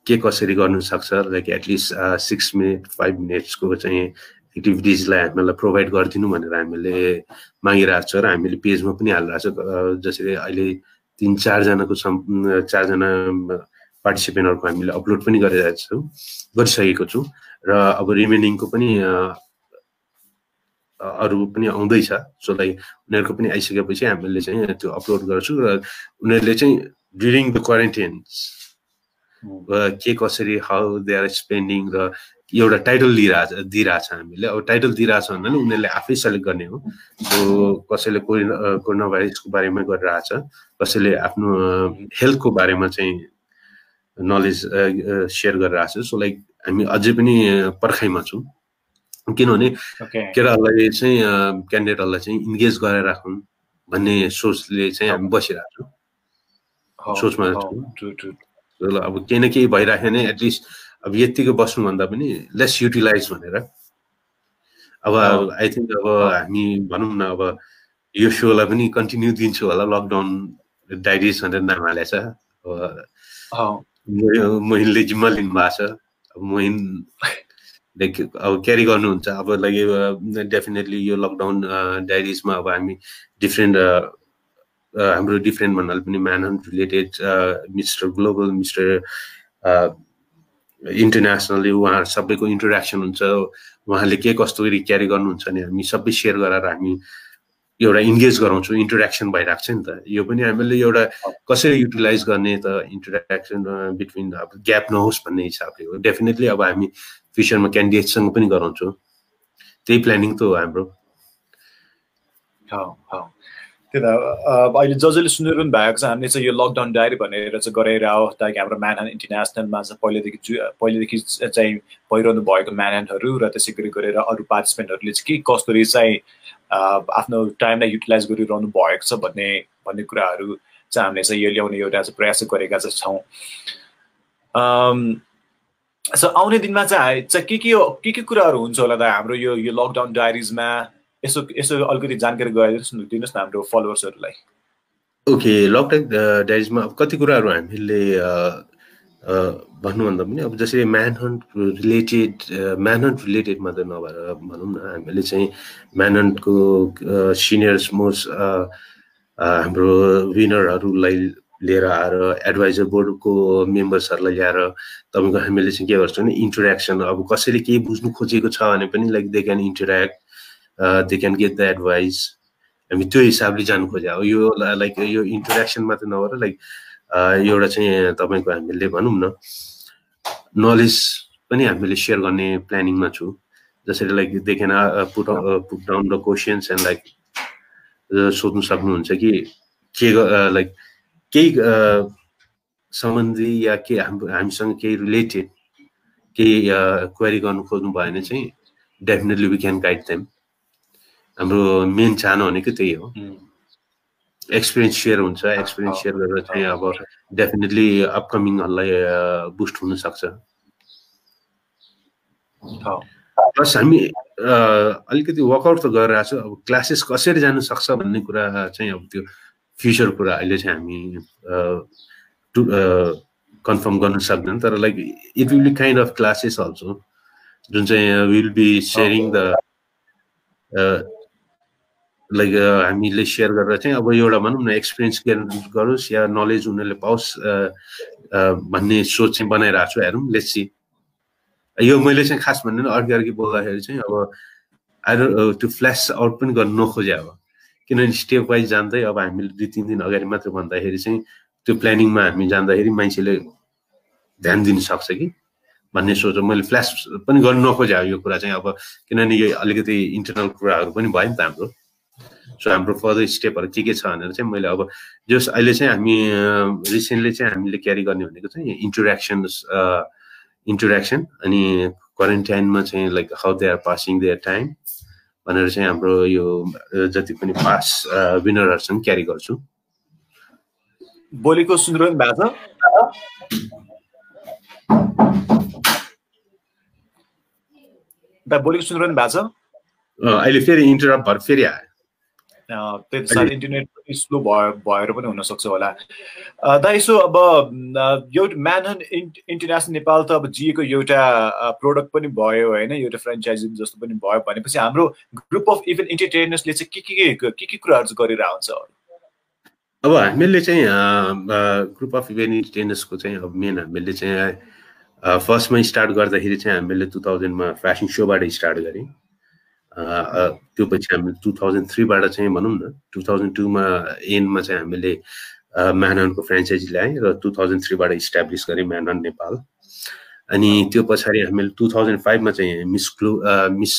के कसरी गर्नु सक्छ like at least six minute five मिनट्सको चाहिँ एक्टिभिटिजलाई हामीलाई प्रोभाइड गरिदिनु भनेर हामीले मागिरहेको छ र हामीले पेजमा पनि हालिरहेको छ। जसरी अहिले तिन चारजनाको सम् चारजना पार्टिसिपेन्टहरूको हामीले अपलोड पनि गरिरहेको छौँ गरिसकेको छु। र अब रिमेनिङको पनि अरू पनि आउँदैछ। सो लाइक उनीहरूको पनि आइसकेपछि हामीले चाहिँ त्यो अपलोड गर्छु र उनीहरूले चाहिँ ड्युरिङ द क्वारेन्टाइन्स के कसरी हाउ दे आर स्पेन्डिङ र एउटा टाइटल लिइरहेछ दिइरहेछ हामीले। अब टाइटल दिइरहेछ भन्नाले उनीहरूले आफै सेलेक्ट गर्ने हो। सो कसैले कोरोना भाइरसको बारेमा गरिरहेछ कसैले आफ्नो हेल्थको बारेमा चाहिँ नलेज सेयर गरिरहेछ। सो लाइक हामी अझै पनि पर्खाइमा छौँ। किनभने केटाहरूलाई चाहिँ क्यान्डिडेटहरूलाई चाहिँ इन्गेज गरेर राखौँ भन्ने सोचले चाहिँ हामी बसिरहेको छौँ। सोचमा अब केही न केही भइराख्यो भने एटलिस्ट अब यत्तिको बस्नुभन्दा पनि लेस युटिलाइज भनेर। अब आई थिङ्क अब हामी भनौँ न अब यो सोलाई पनि कन्टिन्यू दिन्छु होला लकडाउन डाइरिज भनेर नाम हालेछ अब मोहिनले जिम्मा लिनुभएको छ। अब मोहिन अब क्यारी गर्नुहुन्छ। अब लाइक डेफिनेटली यो लकडाउन डायरिजमा अब हामी डिफ्रेन्ट हाम्रो डिफ्रेन्ट भन्नाले पनि man related mister global mister internationally उहाँ सबैको इन्टरेक्सन हुन्छ। उहाँले के कस्तो गरी क्यारी गर्नुहुन्छ भने हामी सबै सेयर गरेर हामी एउटा इन्गेज गराउँछौँ। इन्टरेक्सन भइरहेको छ नि त। यो पनि हामीले एउटा कसरी युटिलाइज गर्ने त इन्टरेक्सन बिट्विन अब ग्याप नहोस् भन्ने हिसाबले हो। डेफिनेटली अब हामी फ्युचरमा क्यान्डिडेटसँग पनि गराउँछौँ। त्यही प्लानिङ त हो हाम्रो। त्यही त अहिले ज जसले सुनिरहनु भएको छ हामीले चाहिँ यो लकडाउन डायरी भनेर चाहिँ गराएर हो ताकि हाम्रो म्यानह्यान्ड इन्टरनेसनलमा चाहिँ पहिलेदेखि पहिलेदेखि चाहिँ भइरहनु भएको म्यानह्यान्डहरू र त्यसै गरी गरेर अरू पार्टिसिपेन्टहरूले चाहिँ के कसरी चाहिँ आफ्नो टाइमलाई युटिलाइज गरिरहनु भएको छ भन्ने भन्ने कुराहरू चाहिँ हामीले चाहिँ यो ल्याउने एउटा चाहिँ प्रयास गरेका चाहिँ छौँ। सो आउने दिनमा चाहिँ चाहिँ के के के के कुराहरू हुन्छ होला त हाम्रो यो यो लकडाउन डायरिजमा यसो यसो अलिकति जानकारी गराइदिनुहोस् दिनुहोस् न हाम्रो फलोवर्सहरूलाई ओके लकडाउन डायरिजमा अब कति कुराहरू हामीले भन्नुभन्दा पनि अब जसरी म्यानहन्ट रिलेटेड म्यानहन्ट रिलेटेड मात्रै नभएर भनौँ न हामीले चाहिँ म्यानहन्टको सिनियर्स मोस्ट हाम्रो विनरहरूलाई लिएर आएर एडभाइजर बोर्डको मेम्बर्सहरूलाई ल्याएर तपाईँको हामीले चाहिँ के गर्छौँ भने इन्टरेक्सन अब कसैले केही बुझ्नु खोजेको छ भने पनि like they can interact they can get the advice हामी त्यो हिसाबले जानु खोज्यो यो लाइक यो इन्टरेक्सन मात्रै नभएर लाइक एउटा चाहिँ तपाईँको हामीले भनौँ न नलेज पनि हामीले सेयर गर्ने प्लानिङमा छु। जसरी लाइक देखेन put put down the questions and like सोध्नु सक्नुहुन्छ कि के लाइक केही सम्बन्धी या के हामीसँग केही रिलेटेड केही क्वेरी गर्नु खोज्नु भयो भने चाहिँ definitely we can guide them हाम्रो मेन चाहना भनेको त्यही हो। एक्सपिरियन्स सेयर हुन्छ एक्सपिरियन्स सेयर गरेर चाहिँ अब डेफिनेटली अपकमिङहरूलाई बुस्ट हुनसक्छ। प्लस हामी अलिकति वर्कआउट त गरिरहेको छु अब क्लासेस कसरी जानु सक्छ भन्ने कुरा चाहिँ अब त्यो फ्युचर कुरा अहिले चाहिँ हामी कन्फर्म गर्न सक्दैन तर like it will be kind of classes also जुन चाहिँ will be sharing the like हामीले सेयर गरेर चाहिँ अब एउटा भनौँ न एक्सपिरियन्स गेन गरोस् या नलेज उनीहरूले पाओस् भन्ने सोच चाहिँ बनाइरहेको छु हेरौँ लेट्सी यो मैले चाहिँ खास भन्ने अर्कै अर्कै बोल्दाखेरि चाहिँ अब आएर त्यो फ्ल्यास आउट पनि गर्नु नखोजे अब। किनभने स्टेप वाइज जाँदै अब हामीले दुई तिन दिन अगाडि मात्र भन्दाखेरि चाहिँ त्यो प्लानिङमा हामी जाँदाखेरि मान्छेले ध्यान दिन सक्छ कि भन्ने सोच। मैले फ्ल्यास पनि गर्नु नखोजे यो कुरा चाहिँ अब किनभने यो अलिकति इन्टरनल कुराहरू पनि भयो नि त हाम्रो। सो हाम्रो फर्दर स्टेपहरू के के छ भनेर चाहिँ मैले अब जस अहिले चाहिँ हामी रिसेन्टली चाहिँ हामीले क्यारी गर्ने भनेको चाहिँ इन्टरेक्सन इन्टरेक्सन अनि क्वारेन्टाइनमा चाहिँ like how they are passing their time भनेर चाहिँ हाम्रो यो जति पनि पास विनरहरूसँग क्यारी गर्छु। बोलेको सुनिरहनु भएको छ। बोलेको सुनिरहनु भएको छ। अहिले फेरि इन्टरप्ट भएर फेरि आयो। त्यति साह्रो इन्टरनेट स्लो भयो भएर पनि हुनसक्छ होला। दा यसो अब एउटा म्यानहन इन्टरनेसनल नेपाल त अब जिएको एउटा प्रोडक्ट पनि भयो होइन एउटा फ्रेन्चाइजी जस्तो पनि भयो भनेपछि हाम्रो ग्रुप अफ इभेन्ट इन्टरटेनर्सले चाहिँ के के के के कुराहरू चाहिँ गरिरहेको हुन्छ अब हामीले चाहिँ ग्रुप अफ इभेन्ट इन्टरटेनर्सको चाहिँ अब मेन हामीले चाहिँ फर्स्टमा स्टार्ट गर्दाखेरि चाहिँ हामीले टु थाउजन्डमा फ्यासन सोबाट स्टार्ट गरेँ त्यो पछि हामीले टु थाउजन्ड थ्रीबाट चाहिँ भनौँ न टु थाउजन्ड टूमा एनमा चाहिँ हामीले म्याननको फ्रेन्चाइजी ल्याएँ र टु थाउजन्ड थ्रीबाट इस्टाब्लिस गरेँ म्यानन नेपाल। अनि त्यो पछाडि हामीले टु थाउजन्ड फाइभमा चाहिँ मिस क्लु मिस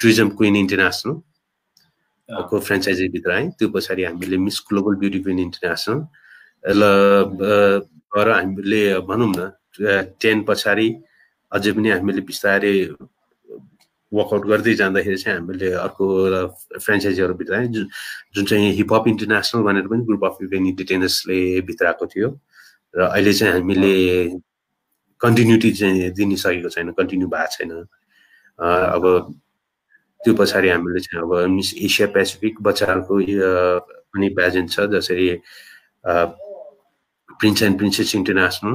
टुरिज्म क्विन इन्टरनेसनल को फ्रेन्चाइजीभित्र आएँ त्यो पछाडि हामीले miss global beauty queen international ल गएर हामीले भनौँ न टेन पछाडि अझै पनि हामीले बिस्तारै वर्कआउट गर्दै जाँदाखेरि चाहिँ हामीले अर्को फ्रेन्चाइजीहरूभित्र आएँ जुन जुन चाहिँ हिपहप इन्टरनेसनल भनेर पनि ग्रुप अफ इभेन्ट डिटेनर्सले भित्र थियो। र अहिले चाहिँ हामीले कन्टिन्युटी चाहिँ दिनिसकेको छैन कन्टिन्यू भएको छैन। अब त्यो पछाडि हामीले चाहिँ अब मिस एसिया पेसिफिक बच्चाहरूको पनि प्याजेन्ट छ जसरी प्रिन्स एन्ड प्रिन्सेस इन्टरनेसनल।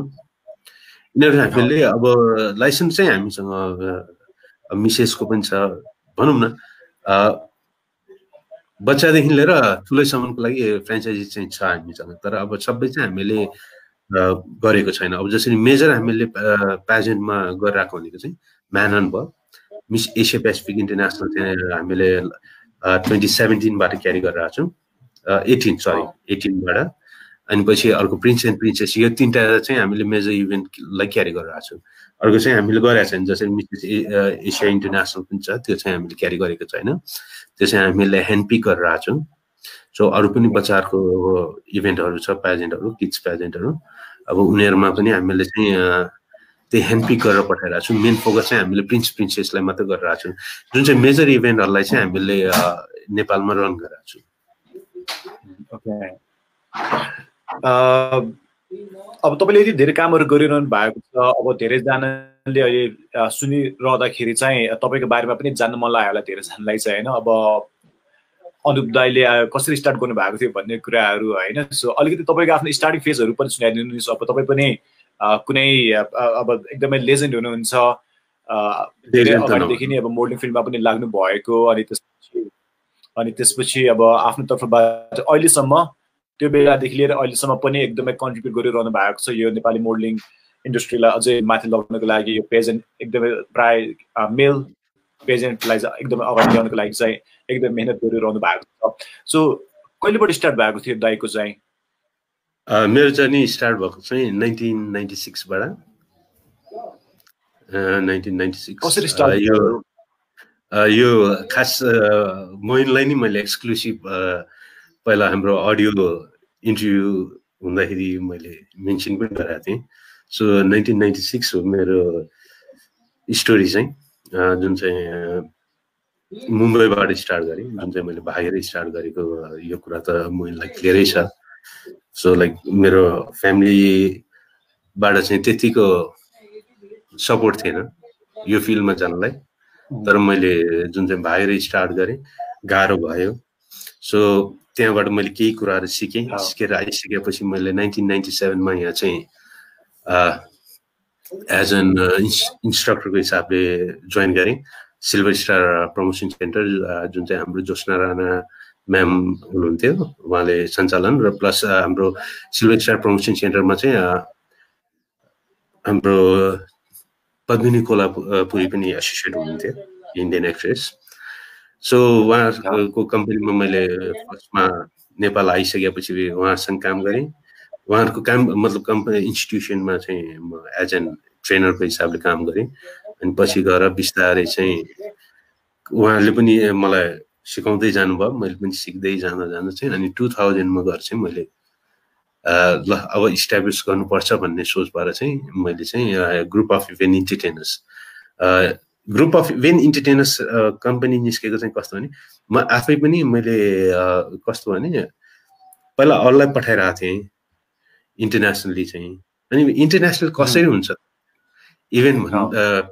यिनीहरू हामीले अब लाइसेन्स चाहिँ हामीसँग मिसेसको पनि छ। भनौँ न बच्चादेखि लिएर ठुलैसम्मको लागि फ्रेन्चाइजी चाहिँ छ हामीसँग। तर अब सबै चाहिँ हामीले गरेको छैन। अब जसरी मेजर हामीले प्याजेन्टमा गरिरहेको भनेको चाहिँ म्यानन भयो। मिस एसिया पेसिफिक इन्टरनेसनल चाहिँ हामीले ट्वेन्टी सेभेन्टिनबाट क्यारी गरिरहेको छौँ एटिन सरी एटिनबाट। अनि पछि अर्को प्रिन्स एन्ड प्रिन्सेस यो तिनवटा चाहिँ हामीले मेजर इभेन्टलाई क्यारी गरिरहेको छौँ। अर्को चाहिँ हामीले गरेको छैन जसरी मिस एसिया इन्टरनेसनल पनि छ त्यो चाहिँ हामीले क्यारी गरेको छैन। त्यो चाहिँ हामीले ह्यान्डपिक गरिरहेको छौँ। सो अरू पनि बच्चाहरूको इभेन्टहरू छ प्याजेन्टहरू किड्स प्याजेन्टहरू अब उनीहरूमा पनि हामीले चाहिँ त्यही ह्यान्डपिक गरेर पठाइरहेको छौँ। मेन फोकस चाहिँ हामीले प्रिन्स प्रिन्सेसलाई मात्रै गरिरहेको छौँ। जुन चाहिँ मेजर इभेन्टहरूलाई चाहिँ हामीले नेपालमा रन गरिरहेको छौँ। अब तपाईँले यति धेरै कामहरू गरिरहनु भएको छ अब धेरैजनाले अहिले सुनिरहँदाखेरि चाहिँ तपाईँको बारेमा पनि जान्नु मन लाग्यो होला धेरैजनालाई चाहिँ होइन? अब अनुप दाईले कसरी स्टार्ट गर्नु भएको थियो भन्ने कुराहरू होइन? सो अलिकति तपाईँको आफ्नो स्टार्टिङ फेजहरू पनि सुनाइदिनुहोस्। अब तपाईँ पनि कुनै अब एकदमै लेजेन्ड हुनुहुन्छ धेरै अगाडिदेखि नै अब मोडलिङ फिल्डमा पनि लाग्नु भएको अनि त्यसपछि अनि त्यसपछि अब आफ्नो तर्फबाट अहिलेसम्म त्यो बेलादेखि लिएर अहिलेसम्म पनि एकदमै कन्ट्रिब्युट गरिरहनु भएको छ यो नेपाली मोडलिङ इन्डस्ट्रीलाई अझै माथि लग्नको लागि यो पेजेन्ट एकदमै प्राय मेल पेजेन्टलाई एकदमै अगाडि ल्याउनको लागि चाहिँ एकदमै मेहनत गरिरहनु भएको छ। सो कहिलेबाट स्टार्ट भएको थियो दाईको चाहिँ? मेरो जर्नी स्टार्ट भएको चाहिँ नाइन्टिन नाइन्टी सिक्सबाट नाइन्टिन नाइन्टी सिक्स यो यो खास मोइनलाई नै मैले एक्सक्लुसिभ पहिला हाम्रो अडियो इन्टरभ्यू हुँदाखेरि मैले मेन्सन पनि गरेको थिएँ। सो नाइन्टिन नाइन्टी सिक्स हो मेरो स्टोरी चाहिँ। जुन चाहिँ मुम्बईबाट स्टार्ट गरेँ। जुन चाहिँ मैले बाहिर स्टार्ट गरेको यो कुरा त मलाई क्लियरै छ। सो लाइक मेरो फ्यामिलीबाट चाहिँ त्यतिको सपोर्ट थिएन यो फिल्डमा जानलाई। तर मैले जुन चाहिँ बाहिर स्टार्ट गरेँ गाह्रो भयो। सो त्यहाँबाट मैले केही कुराहरू सिकेँ। सिकेर आइसकेपछि मैले नाइन्टिन नाइन्टी सेभेनमा यहाँ चाहिँ एज एन इन्स्ट्रक्टरको हिसाबले जोइन गरेँ। सिल्भर स्टार प्रमोसन सेन्टर जुन चाहिँ हाम्रो जोस्ना राणा म्याम हुनुहुन्थ्यो उहाँले सञ्चालन र प्लस हाम्रो सिल्भर स्टार प्रमोसन सेन्टरमा चाहिँ हाम्रो पद्मिनी कोलापुरी पनि एसोसिएट हुनुहुन्थ्यो इन्डियन एक्ट्रेस। सो उहाँहरूको कम्पनीमा मैले फर्स्टमा नेपाल आइसकेपछि उहाँसँग काम गरेँ उहाँहरूको काम मतलब कम्पनी इन्स्टिट्युसनमा चाहिँ म एज एन ट्रेनरको हिसाबले काम गरेँ अनि पछि गएर बिस्तारै चाहिँ उहाँहरूले पनि मलाई सिकाउँदै जानुभयो मैले पनि सिक्दै जाँदा जाँदा चाहिँ अनि टु थाउजन्डमा गएर चाहिँ मैले ल अब इस्टाब्लिस गर्नुपर्छ भन्ने सोचबाट चाहिँ मैले चाहिँ group of event entertainers group of event entertainers company निस्केको चाहिँ कस्तो भने म आफै पनि मैले कस्तो भने पहिला अरूलाई पठाइरहेको थिएँ इन्टरनेसनली चाहिँ। अनि इन्टरनेसनल कसरी हुन्छ? इभेन्ट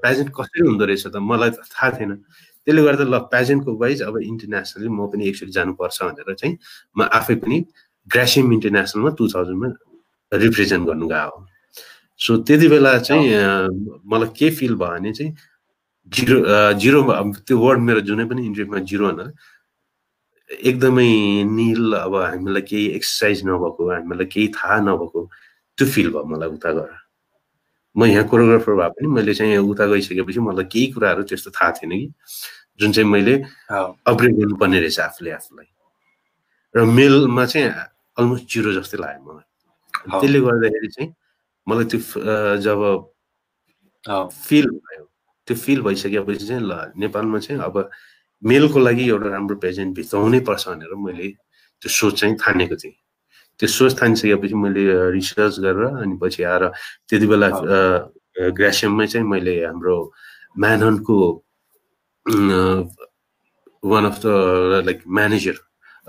प्याजेन्ट कसरी हुँदो रहेछ त मलाई त थाहा थिएन। त्यसले गर्दा ल प्याजेन्टको वाइज अब इन्टरनेसनली म पनि एकचोटि जानुपर्छ भनेर चाहिँ म आफै पनि ग्रासियम इन्टरनेसनलमा टु थाउजन्डमा रिप्रेजेन्ट गर्नु गएको सो त्यति बेला चाहिँ मलाई के फिल भयो भने चाहिँ जिरो जिरो त्यो वर्ड मेरो जुनै पनि इन्ट्रीमा जिरो भनेर एकदमै निल अब हामीलाई केही एक्सर्साइज नभएको हामीलाई केही थाहा नभएको त्यो फिल भयो मलाई उता गएर। म यहाँ कोरियोग्राफर भए पनि मैले चाहिँ उता गइसकेपछि मलाई केही कुराहरू त्यस्तो थाहा थिएन कि। जुन चाहिँ मैले अपग्रेड गर्नुपर्ने रहेछ आफूले आफूलाई। र मेलमा चाहिँ अलमोस्ट जिरो जस्तै लाग्यो मलाई। त्यसले गर्दाखेरि चाहिँ मलाई त्यो जब फिल भयो त्यो फिल भइसकेपछि चाहिँ ल नेपालमा चाहिँ अब मेलको लागि एउटा राम्रो प्रेजेन्ट भित्राउनै पर्छ भनेर मैले त्यो सोच चाहिँ थानेको थिएँ। त्यो सोच थानिसकेपछि मैले रिसर्च गरेर अनि पछि आएर त्यति बेला ग्रेसियममै चाहिँ मैले हाम्रो म्यानहनको one of the like manager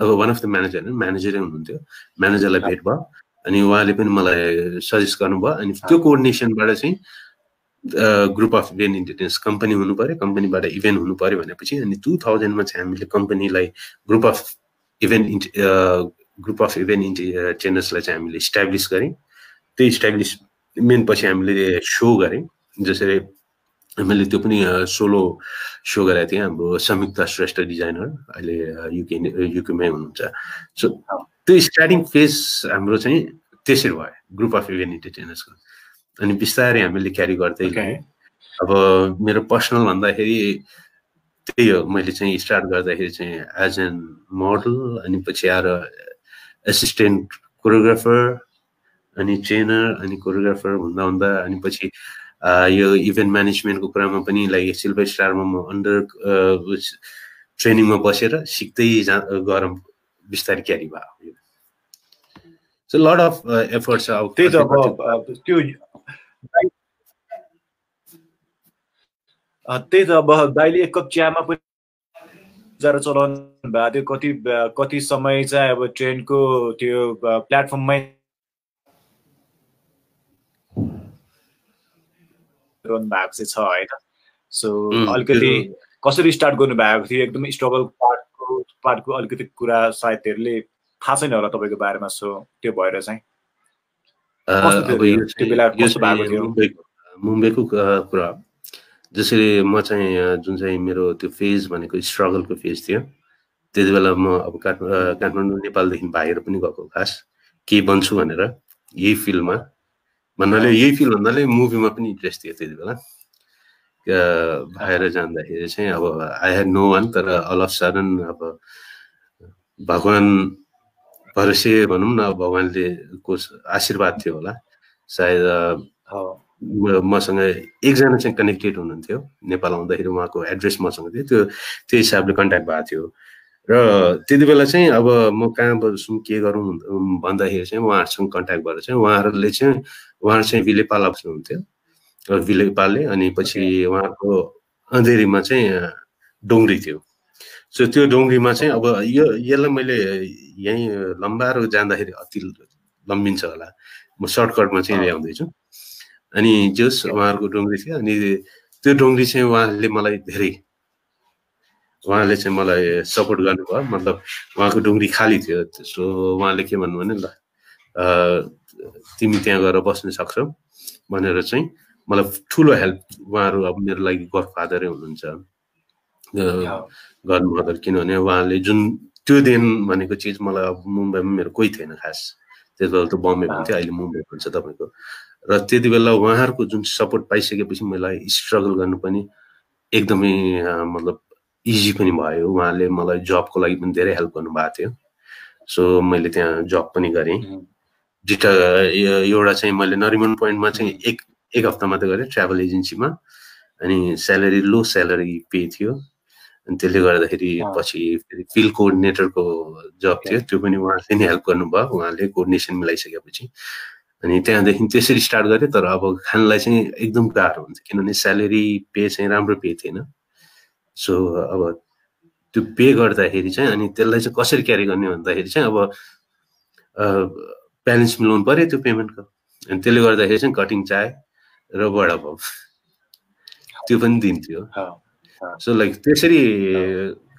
अब वान अफ द म्यानेजर म्यानेजरै हुनुहुन्थ्यो। म्यानेजरलाई भेट भयो। अनि उहाँले पनि मलाई सजेस्ट गर्नुभयो। अनि त्यो कोअर्डिनेसनबाट चाहिँ group of event entertainers company हुनु पऱ्यो कम्पनीबाट इभेन्ट हुनु पऱ्यो भनेपछि अनि टु थाउजन्डमा चाहिँ हामीले कम्पनीलाई ग्रुप अफ इभेन्ट इन्ट ग्रुप अफ इभेन्ट इन्टरटेनर्सलाई चाहिँ हामीले इस्टाब्लिस गरेँ त्यो इस्टाब्लिसमेन्ट पछि हामीले सो गरेँ जसरी मैले त्यो पनि सोलो सो गरेको थिएँ हाम्रो संयुक्त श्रेष्ठ डिजाइनर अहिले युके युकेमै हुनुहुन्छ। सो त्यो स्टार्टिङ फेज हाम्रो चाहिँ त्यसरी भयो ग्रुप अफ इभेन्ट इन्टरटेनर्सको अनि बिस्तारै हामीले क्यारी गर्दै अब मेरो पर्सनल भन्दाखेरि त्यही हो मैले चाहिँ स्टार्ट गर्दाखेरि चाहिँ एज एन मोडल अनि पछि आएर एसिस्टेन्ट कोरियोग्राफर अनि ट्रेनर अनि कोरियोग्राफर हुँदा हुँदा अनि पछि यो इभेन्ट म्यानेजमेन्टको कुरामा पनि लाइक सिल्भर स्टारमा म अन्डर ट्रेनिङमा बसेर सिक्दै जा गएर बिस्तारै क्यारी भयो। सो लड अफ एफर्ट छ त्यही त अब त्यो त्यही त अब दाइले एक कप चियामा पनि चलाउनु भएको थियो। कति कति समय चाहिँ अब ट्रेनको त्यो प्लेटफर्ममै भएको चाहिँ छ होइन। सो अलिकति कसरी स्टार्ट गर्नु भएको थियो? एकदमै स्ट्रगल पार्टको पार्टको अलिकति कुरा सायद थाहा छैन होला तपाईँको बारेमा। सो त्यो भएर चाहिँ। मुम्बईको कुरा जसरी म चाहिँ जुन चाहिँ मेरो त्यो फेज भनेको स्ट्रगलको फेज थियो त्यति बेला म अब काठ काठमाडौँ नेपालदेखि बाहिर पनि गएको खास। के बन्छु भनेर यही फिल्डमा। भन्नाले यही फिल्ड भन्नाले मुभीमा पनि इन्ट्रेस्ट थियो त्यति बेला। बाहिर जाँदाखेरि चाहिँ अब आई हेड नो वान तर अल अफ सडन अब भगवान् भरोसे भनौँ न भगवान्ले को आशीर्वाद थियो होला। सायद मसँग एकजना चाहिँ कनेक्टेड हुनुहुन्थ्यो। नेपाल आउँदाखेरि उहाँको एड्रेस मसँग थियो। त्यो त्यो हिसाबले कन्ट्याक्ट भएको थियो। र त्यति बेला चाहिँ अब म कहाँ बस्छु के गरौँ भन्दाखेरि चाहिँ उहाँहरूसँग कन्ट्याक्ट भएर चाहिँ उहाँहरूले चाहिँ उहाँहरू चाहिँ विलेपाला बस्नुहुन्थ्यो विलेपालले अनि पछि उहाँहरूको अँधेरीमा चाहिँ डोङ्ग्री थियो। सो त्यो डोङ्ग्रीमा चाहिँ अब यो यसलाई मैले यहीँ लम्बारो जाँदाखेरि अति लम्बिन्छ होला। म सर्टकटमा चाहिँ ल्याउँदैछु। अनि जोस् उहाँहरूको डोङ्ग्री थियो अनि त्यो डोङ्ग्री चाहिँ उहाँले मलाई धेरै उहाँले चाहिँ मलाई सपोर्ट गर्नुभयो। मतलब उहाँको डोङ्ग्री खाली थियो। सो उहाँले के भन्नु भने ल तिमी त्यहाँ गएर बस्न सक्छौ भनेर चाहिँ मलाई ठुलो हेल्प उहाँहरू अब मेरो लागि गड फादरै हुनुहुन्छ गड मदर किनभने उहाँले जुन त्यो दिन भनेको चिज मलाई अब मुम्बईमा मेरो कोही थिएन खास। त्यति बेला त बम्बे हुन्थ्यो अहिले मुम्बई हुन्छ तपाईँको। र त्यति बेला उहाँहरूको जुन सपोर्ट पाइसकेपछि मलाई स्ट्रगल गर्नु पनि एकदमै मतलब इजी पनि भयो। उहाँले मलाई जबको लागि पनि धेरै हेल्प गर्नुभएको थियो। सो मैले त्यहाँ जब पनि गरेँ। दुइटा एउटा चाहिँ मैले नरिमन पोइन्टमा चाहिँ एक एक हप्ता मात्रै गरेँ ट्राभल एजेन्सीमा अनि स्यालेरी लो स्यालेरी पे थियो। अनि त्यसले गर्दाखेरि पछि फेरि फिल्ड कोअर्डिनेटरको जब थियो त्यो पनि उहाँले नै हेल्प गर्नुभयो उहाँले कोअर्डिनेसन मिलाइसकेपछि। अनि त्यहाँदेखि त्यसरी स्टार्ट गरेँ तर अब खानलाई चाहिँ एकदम गाह्रो हुन्छ किनभने स्यालेरी पे चाहिँ राम्रो पे थिएन। सो अब त्यो पे गर्दाखेरि चाहिँ अनि त्यसलाई चाहिँ कसरी क्यारी गर्ने भन्दाखेरि चाहिँ अब ब्यालेन्स मिलाउनु पऱ्यो त्यो पेमेन्टको। अनि त्यसले गर्दाखेरि चाहिँ कटिङ चाय र भाउ त्यो पनि दिन्थ्यो सो लाइक त्यसरी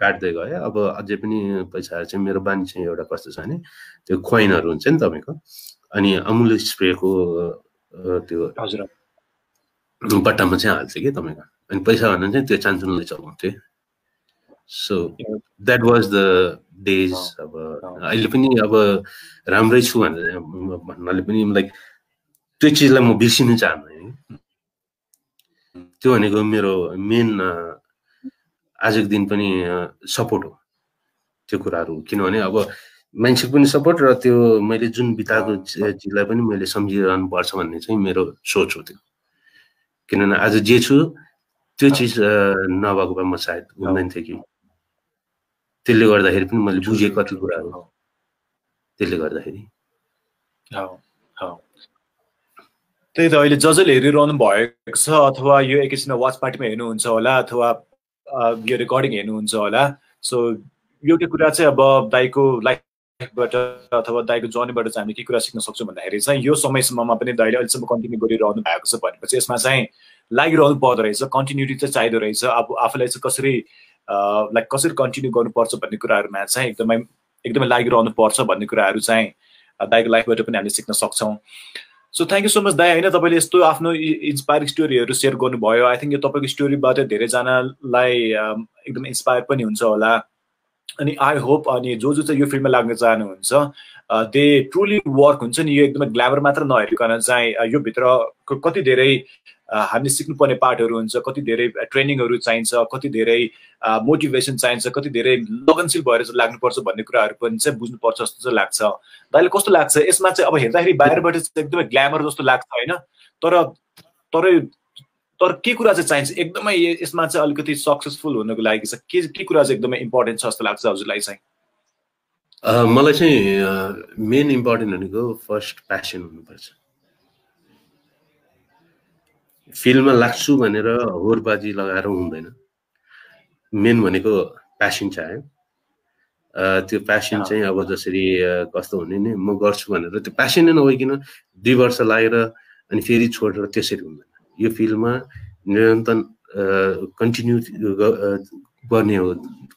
काट्दै गयो अब अझै पनि पैसाहरू चाहिँ मेरो बानी चाहिँ एउटा कस्तो छ भने त्यो खोइनहरू हुन्छ नि तपाईँको। अनि अमुल स्प्रेको त्यो हजुर। बट्टामा चाहिँ हाल्छ कि तपाईँको। अनि पैसा भन्दा चाहिँ त्यो चान्चुनलाई चलाउँथेँ so that was the days अब अहिले पनि अब राम्रै छु भनेर भन्नाले पनि लाइक त्यो चिजलाई म बिर्सिनु चाहन्न त्यो भनेको मेरो मेन आजको दिन पनि सपोर्ट हो। त्यो कुराहरू किनभने अब मान्छेको पनि सपोर्ट र त्यो मैले जुन बिताएको चिजलाई पनि मैले सम्झिरहनु पर्छ भन्ने चाहिँ मेरो सोच हो त्यो। किनभने आज जे छु त्यो चिज नभएको भए म सायद हुँदैन थिएँ कि। त्यसले गर्दाखेरि पनि मैले बुझेँ कति कुराहरू। त्यसले गर्दाखेरि। त्यही त अहिले जसले हेरिरहनु भएको छ अथवा यो एकैछिनमा वाच पार्टीमा हेर्नुहुन्छ होला अथवा यो रेकर्डिङ हेर्नुहुन्छ होला। सो एउटै कुरा चाहिँ अब दाईको लाइफबाट अथवा दाईको जर्नीबाट चाहिँ हामी के कुरा सिक्न सक्छौँ भन्दाखेरि चाहिँ यो समयसम्ममा पनि दाईले अहिलेसम्म कन्टिन्यू गरिरहनु भएको छ भनेपछि यसमा चाहिँ लागिरहनु पर्दो रहेछ कन्टिन्युटी चाहिँ चाहिँदो रहेछ। अब आफूलाई चाहिँ कसरी लाइक कसरी कन्टिन्यू गर्नुपर्छ भन्ने कुराहरूमा चाहिँ एकदमै एकदमै लागिरहनु पर्छ भन्ने कुराहरू चाहिँ दाईको लाइफबाट पनि हामीले सिक्न सक्छौँ। So thank you so much दाई होइन तपाईँले यस्तो आफ्नो इन्सपायरिङ स्टोरीहरू सेयर गर्नुभयो. आई थिङ्क यो तपाईँको स्टोरीबाट धेरैजनालाई एकदम इन्सपायर पनि हुन्छ होला। अनि आई होप अनि जो जो चाहिँ यो फिल्डमा लाग्न चाहनुहुन्छ दे ट्रुली वर्क हुन्छ नि यो एकदमै ग्ल्यामर मात्र नहेरिकन चाहिँ यो भित्र कति धेरै हामीले सिक्नुपर्ने पार्टहरू हुन्छ कति धेरै ट्रेनिङहरू चाहिन्छ कति धेरै मोटिभेसन चाहिन्छ कति धेरै लगनशील भएर चाहिँ लाग्नुपर्छ भन्ने कुराहरू पनि चाहिँ बुझ्नुपर्छ जस्तो चाहिँ लाग्छ। दाइले कस्तो लाग्छ? यसमा चाहिँ अब हेर्दाखेरि बाहिरबाट चाहिँ एकदमै ग्ल्यामर जस्तो लाग्छ होइन? तर तर तर के कुरा चाहिँ चाहिन्छ? एकदमै यसमा चाहिँ अलिकति सक्सेसफुल हुनको लागि चाहिँ के के कुरा चाहिँ एकदमै इम्पोर्टेन्ट छ जस्तो लाग्छ हजुरलाई चाहिँ? मलाई चाहिँ मेन इम्पोर्टेन्ट भनेको फर्स्ट प्यासन हुनुपर्छ। फिल्डमा लाग्छु भनेर होरबाजी लगाएर हुँदैन। मेन भनेको प्यासन चाहियो त्यो प्यासन चाहिँ अब जसरी कस्तो हुने नि म गर्छु भनेर। त्यो प्यासनै नभइकन दुई वर्ष लागेर अनि फेरि छोडेर त्यसरी हुँदैन। यो फिल्डमा निरन्तर कन्टिन्यू गर्ने हो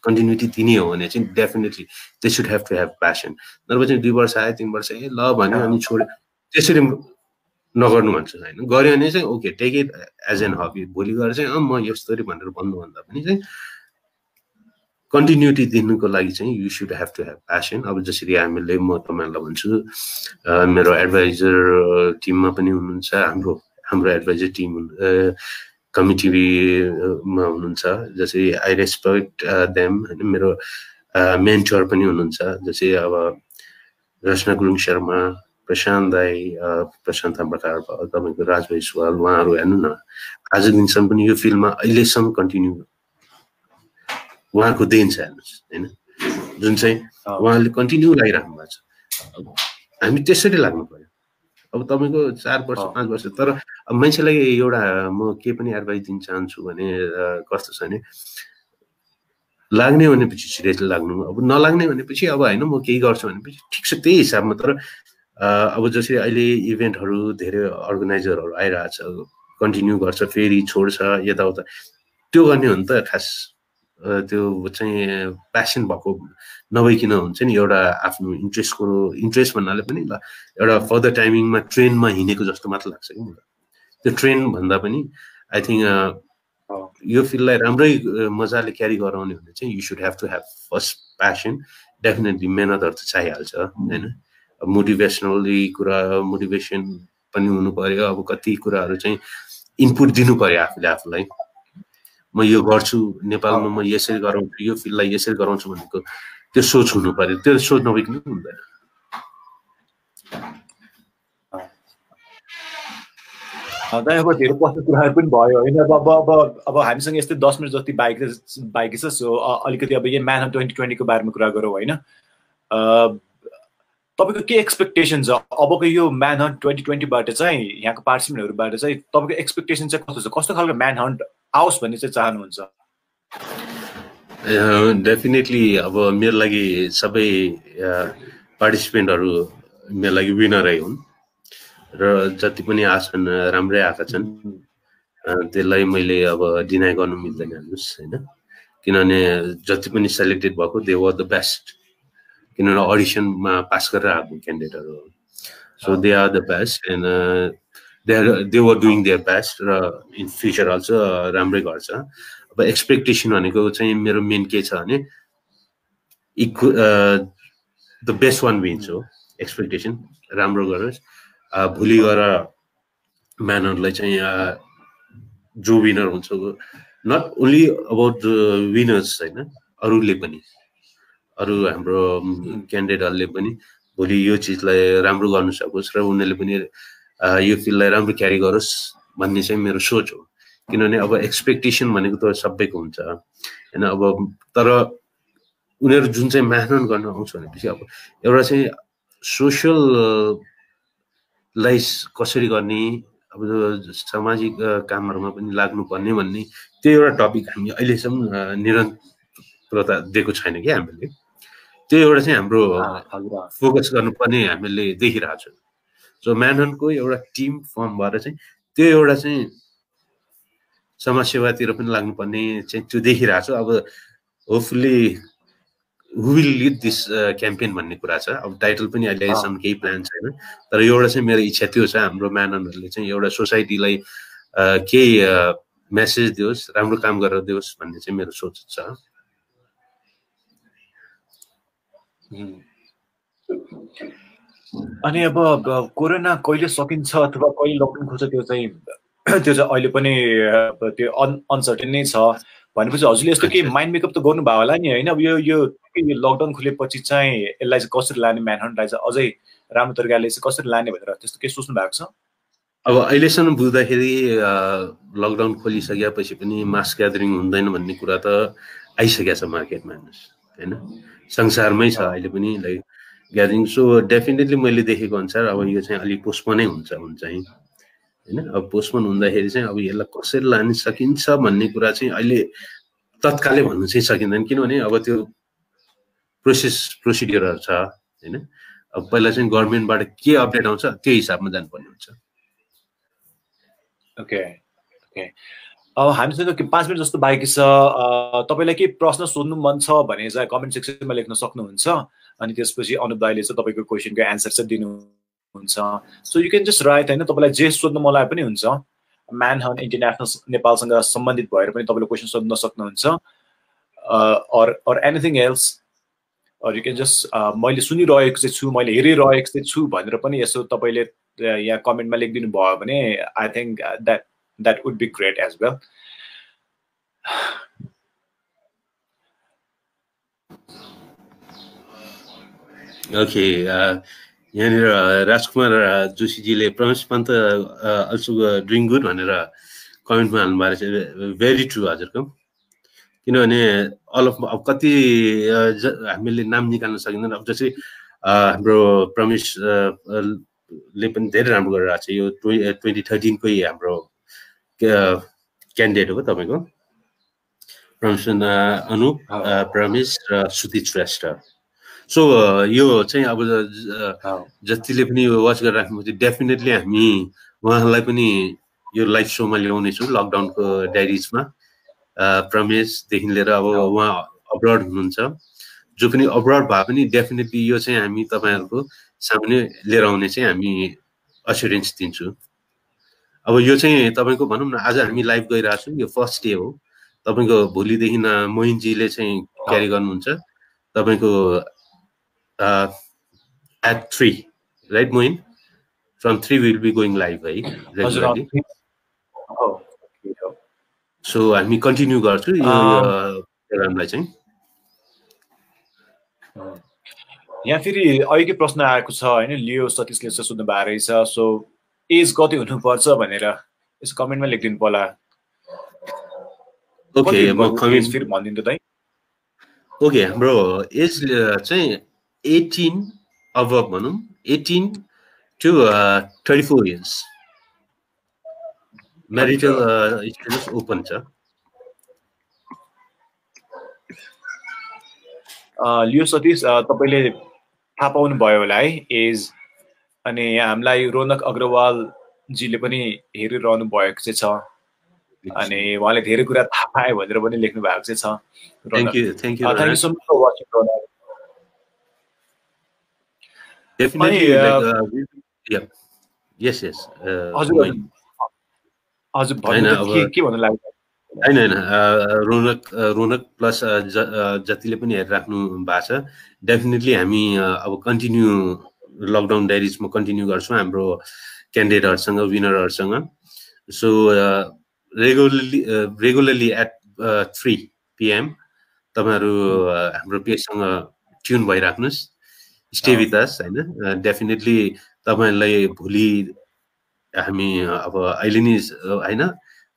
कन्टिन्युटी दिने हो भने चाहिँ definitely they should have to have passion नभए चाहिँ दुई वर्ष आयो तिन वर्ष ए ल भन्यो अनि छोड्यो। त्यसरी नगर्नु भन्छ होइन गऱ्यो भने चाहिँ okay take it as an hobby भोलि गएर चाहिँ अँ म यस्तरी भनेर भन्नुभन्दा पनि चाहिँ कन्टिन्युटी दिनुको लागि चाहिँ you should have to have passion अब जसरी हामीले म तपाईँहरूलाई भन्छु मेरो एडभाइजर टिममा पनि हुनुहुन्छ हाम्रो हाम्रो एडभाइजर टिम कमिटीमा हुनुहुन्छ जसरी आई रेस्पेक्ट देम होइन मेरो मेन्टर पनि हुनुहुन्छ जस्तै अब रचना गुरुङ शर्मा प्रशान्त दाई प्रशान्त थाम्बाकार तपाईँको राजभाइ सुवाल उहाँहरू हेर्नु न। आज दिनसम्म पनि यो फिल्डमा अहिलेसम्म कन्टिन्यू उहाँको देन छ हेर्नुहोस् होइन? जुन चाहिँ उहाँले कन्टिन्यू लगाइराख्नु भएको छ। हामी त्यसरी लाग्नु पर्यो। अब तपाईँको चार वर्ष पाँच वर्ष तर अब मान्छेलाई एउटा म के पनि एडभाइस दिन चाहन्छु भने कस्तो छ भने लाग्ने भनेपछि सिरियसली लाग्नु अब नलाग्ने भनेपछि अब होइन म केही गर्छु भनेपछि ठिक छ त्यही हिसाबमा तर अब जसरी अहिले इभेन्टहरू धेरै अर्गनाइजरहरू आइरहेछ कन्टिन्यू गर्छ फेरि छोड्छ यताउता। त्यो गर्ने हो नि त खास। त्यो चाहिँ प्यासन भएको नभइकन हुन्छ नि एउटा आफ्नो इन्ट्रेस्टको इन्ट्रेस्ट भन्नाले पनि ल एउटा फर्दर टाइमिङमा ट्रेनमा हिँडेको जस्तो मात्र लाग्छ कि मलाई। त्यो ट्रेन भन्दा पनि आई थिङ्क यो फिल्डलाई राम्रै मजाले क्यारी गराउने भने चाहिँ you should have to have first passion definitely मेहनतहरू त चाहिहाल्छ होइन? मोटिभेसनली कुरा मोटिभेसन पनि हुनु पर्यो। अब कति कुराहरू चाहिँ इनपुट दिनु पर्यो आफूले आफूलाई। म यो गर्छु नेपालमा म यसरी गराउँछु यो फिल्डलाई यसरी गराउँछु भनेको त्यो सोच हुनु पर्यो। त्यो सोच नभइकन हुँदैन। अब धेरै प्रश्न कुराहरू पनि भयो होइन? अब अब अब हामीसँग यस्तै दस मिनट जति बाइक बाइक छ सो अलिकति अब यो म्यान ट्वेन्टी ट्वेन्टीको बारेमा कुरा गरौँ होइन? तपाईँको के एक्सपेक्टेसन छ? अबको यो म्यान हन्ट ट्वेन्टी ट्वेन्टीबाट चाहिँ यहाँको पार्टिसिपेन्टहरूबाट चाहिँ तपाईँको एक्सपेक्टेसन चाहिँ कस्तो छ? कस्तो खालको म्यान हन्ट आओस् भन्ने चाहिँ चाहनुहुन्छ? डेफिनेटली अब मेरो लागि सबै पार्टिसिपेन्टहरू मेरो लागि विनरै हुन्। र जति पनि आछन् राम्रै आएका छन्। त्यसलाई मैले अब डिनाइ गर्नु मिल्दैन हेर्नुहोस् होइन? किनभने जति पनि सेलेक्टेड भएको दे वर द बेस्ट किनभने अडिसनमा पास गरेर आएको क्यान्डिडेटहरू so they are the best and they they were doing their best र इन फ्युचर अल्सो राम्रै गर्छ। अब एक्सपेक्टेसन भनेको चाहिँ मेरो मेन के छ भने इक्व द बेस्ट वान विन्स हो। एक्सपेक्टेसन राम्रो गरोस्। भोलि गएर म्यानहरूलाई चाहिँ जो विनर हुन्छ नट ओन्ली अबाउट विनर्स होइन अरूले पनि। अरू हाम्रो क्यान्डिडेटहरूले पनि भोलि यो चिजलाई राम्रो गर्नु सकोस् र उनीहरूले पनि यो फिल्डलाई राम्रो क्यारी गरोस् भन्ने चाहिँ मेरो सोच हो। किनभने अब एक्सपेक्टेसन भनेको त सबैको हुन्छ होइन? अब तर उनीहरू जुन चाहिँ मेहनत गर्न आउँछ भनेपछि अब एउटा चाहिँ सोसियलाइज कसरी गर्ने अब सामाजिक कामहरूमा पनि लाग्नुपर्ने भन्ने त्यो एउटा टपिक हामी अहिलेसम्म निरन्तरता दिएको छैन कि हामीले। त्यो एउटा चाहिँ हाम्रो फोकस गर्नुपर्ने हामीले देखिरहेको छौँ। सो म्यानहनको एउटा टिम फर्म भएर चाहिँ त्यो एउटा चाहिँ समाजसेवातिर पनि लाग्नुपर्ने चाहिँ त्यो देखिरहेको छु। अब hopefully will lead this campaign भन्ने कुरा छ। अब टाइटल पनि अहिलेसम्म केही प्लान छैन। तर एउटा चाहिँ मेरो इच्छा त्यो छ हाम्रो म्यानहरूले चाहिँ एउटा सोसाइटीलाई केही मेसेज दियोस् राम्रो काम गरेर दियोस् भन्ने चाहिँ मेरो सोच छ। अनि अब कोरोना कहिले सकिन्छ अथवा कहिले लकडाउन खोज्छ त्यो चाहिँ त्यो चाहिँ अहिले पनि त्यो अन अनसर्टेन नै छ। भनेपछि हजुरले यस्तो केही माइन्ड मेकअप त गर्नुभयो होला नि होइन? अब यो यो लकडाउन खुलेपछि चाहिँ यसलाई चाहिँ कसरी लाने म्यानहन्टलाई चाहिँ अझै राम्रो तरिकाले चाहिँ कसरी लाने भनेर त्यस्तो केही सोच्नु भएको छ? अब अहिलेसम्म बुझ्दाखेरि लकडाउन खोलिसकेपछि पनि मास ग्यादरिङ हुँदैन भन्ने कुरा त आइसकेको छ मार्केटमा हेर्नुहोस् होइन? संसारमै छ अहिले पनि लाइक ग्यादरिङ सो डेफिनेटली मैले देखेको अनुसार अब यो चाहिँ अलिक पोस्टपोनै हुन्छ हुन्छ होइन? अब पोस्टपोन हुँदाखेरि चाहिँ अब यसलाई कसरी लान सकिन्छ भन्ने कुरा चाहिँ अहिले तत्कालै भन्नु चाहिँ सकिँदैन। किनभने अब त्यो प्रोसेस प्रोसिडियरहरू छ होइन? अब पहिला चाहिँ गभर्मेन्टबाट के अपडेट आउँछ त्यो हिसाबमा जानुपर्ने हुन्छ। ओके ओके अब हामीसँग पाँच मिनट जस्तो बाँकी छ। तपाईँलाई के प्रश्न सोध्नु मन छ भने चाहिँ कमेन्ट सेक्सनमा लेख्न सक्नुहुन्छ। अनि त्यसपछि अनुप दाईले चाहिँ तपाईँको क्वेसनको एन्सर चाहिँ दिनु हुन्छ so you can just write होइन? तपाईँलाई जे सोध्नु मलाई पनि हुन्छ। म्यान हन इन्टरनेसनल नेपालसँग सम्बन्धित भएर पनि तपाईँले क्वेसन सोध्न सक्नुहुन्छ। Or or anything else or you can just मैले सुनिरहेको चाहिँ छु मैले हेरिरहेको चाहिँ छु भनेर पनि यसो तपाईँले यहाँ कमेन्टमा लेखिदिनु भयो भने I think that that would be great as well Okay, uh, यहाँनिर Rajkumar जोशीजीले Pramesh Pant also doing good भनेर कमेन्टमा हाल्नुभएको रहेछ भेरी ट्रु हजुरको। किनभने अल अफ अब कति हामीले नाम निकाल्न सकिँदैन। अब जस्तै हाम्रो प्रमेश ले पनि धेरै राम्रो गरेर आएको छ। यो ट्वेन्टी थर्टिनकै हाम्रो क्यान्डिडेट हो तपाईँको? प्रमेश अनुप प्रमेश र सुति श्रेष्ठ। सो यो चाहिँ अब जतिले पनि यो वाच गरेर डेफिनेटली हामी उहाँलाई पनि यो लाइभ सोमा ल्याउनेछौँ लकडाउनको डायरिजमा प्रमेशदेखि लिएर अब उहाँ अब्रड हुनुहुन्छ। जो पनि अब्रड भए पनि डेफिनेटली यो चाहिँ हामी तपाईँहरूको सामान्य लिएर आउने चाहिँ हामी असुरेन्स दिन्छु। अब यो चाहिँ तपाईँको भनौँ न आज हामी लाइभ गइरहेको छौँ। यो फर्स्ट डे हो। तपाईँको भोलिदेखि मोहिनजीले चाहिँ क्यारी गर्नुहुन्छ। तपाईँको right, Moin? From three, we'll be going live, right? Regularly. Oh, so हामी कन्टिन्यू गर्छु यो प्रोग्रामलाई चाहिँ। यहाँ फेरि अघिकै प्रश्न आएको छ होइन? लियो सतीशले सोध्नु भएको रहेछ। सो एज कति हुनुपर्छ भनेर यसो कमेन्टमा लेखिदिनु पर्ला ओके म कमेन्ट फेरि भनिदिनु त ओके हाम्रो एज चाहिँ एटिन अब भनौँ eighteen to thirty four years. Marital status open छ। लियो सतीश तपाईँले थाहा पाउनु भयो होला है एज अनि हामीलाई रोनक अग्रवालजीले पनि हेरिरहनु भएको चाहिँ छ। अनि उहाँले धेरै कुरा थाहा पाए भनेर पनि लेख्नु भएको चाहिँ छ. हजुर हजुर के भन्नु लाग्यो? होइन होइन रोनक रोनक प्लस जतिले पनि हेरिराख्नु भएको छ। डेफिनेटली हामी अब कन्टिन्यू लकडाउन डायरिजमा कन्टिन्यू गर्छौँ हाम्रो क्यान्डिडेटहरूसँग विनरहरूसँग so regularly regularly at three PM तपाईँहरू हाम्रो पेजसँग ट्युन भइराख्नुहोस्। स्टे विथ अस होइन? डेफिनेटली तपाईँहरूलाई भोलि हामी अब अहिले नि होइन?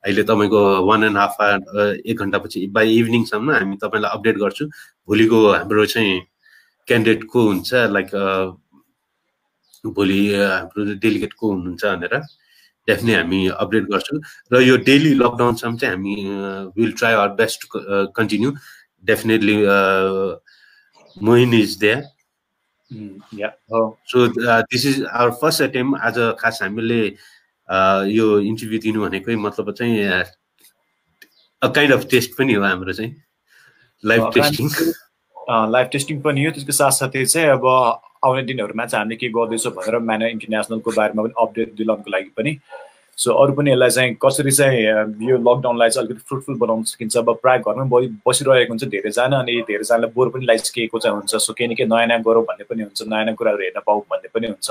अहिले तपाईँको वान एन्ड हाफ आवर एक घन्टापछि बाई इभिनिङसम्म हामी तपाईँलाई अपडेट गर्छु। भोलिको हाम्रो चाहिँ क्यान्डिडेट को हुन्छ? लाइक भोलि हाम्रो डेलिगेट को हुनुहुन्छ भनेर डेफिनेट हामी अपडेट गर्छौँ। र यो डेली लकडाउनसम्म चाहिँ हामी will try our best continue. Definitely Mohin is there. So this is our first attempt आज खास हामीले यो इन्टरभ्यू दिनु भनेकै मतलब चाहिँ अ काइन्ड अफ टेस्ट पनि हो हाम्रो चाहिँ। लाइभ टेस्टिङ लाइभ टेस्टिङ पनि हो। त्यसको साथसाथै चाहिँ अब आउने दिनहरूमा चाहिँ हामीले के गर्दैछौँ भनेर म्यान इन्टरनेसनलको बारेमा पनि अपडेट दिलाउनुको लागि पनि। सो अरू पनि यसलाई चाहिँ कसरी चाहिँ यो लकडाउनलाई चाहिँ अलिकति फ्रुटफुल बनाउन सकिन्छ अब प्रायः घरमै बढी बसिरहेको हुन्छ धेरैजना अनि धेरैजनालाई बोर पनि लागिसकेको चाहिँ हुन्छ। सो केही न केही नयाँ नयाँ गरौँ भन्ने पनि हुन्छ नयाँ नयाँ कुराहरू हेर्न पाऊ भन्ने पनि हुन्छ।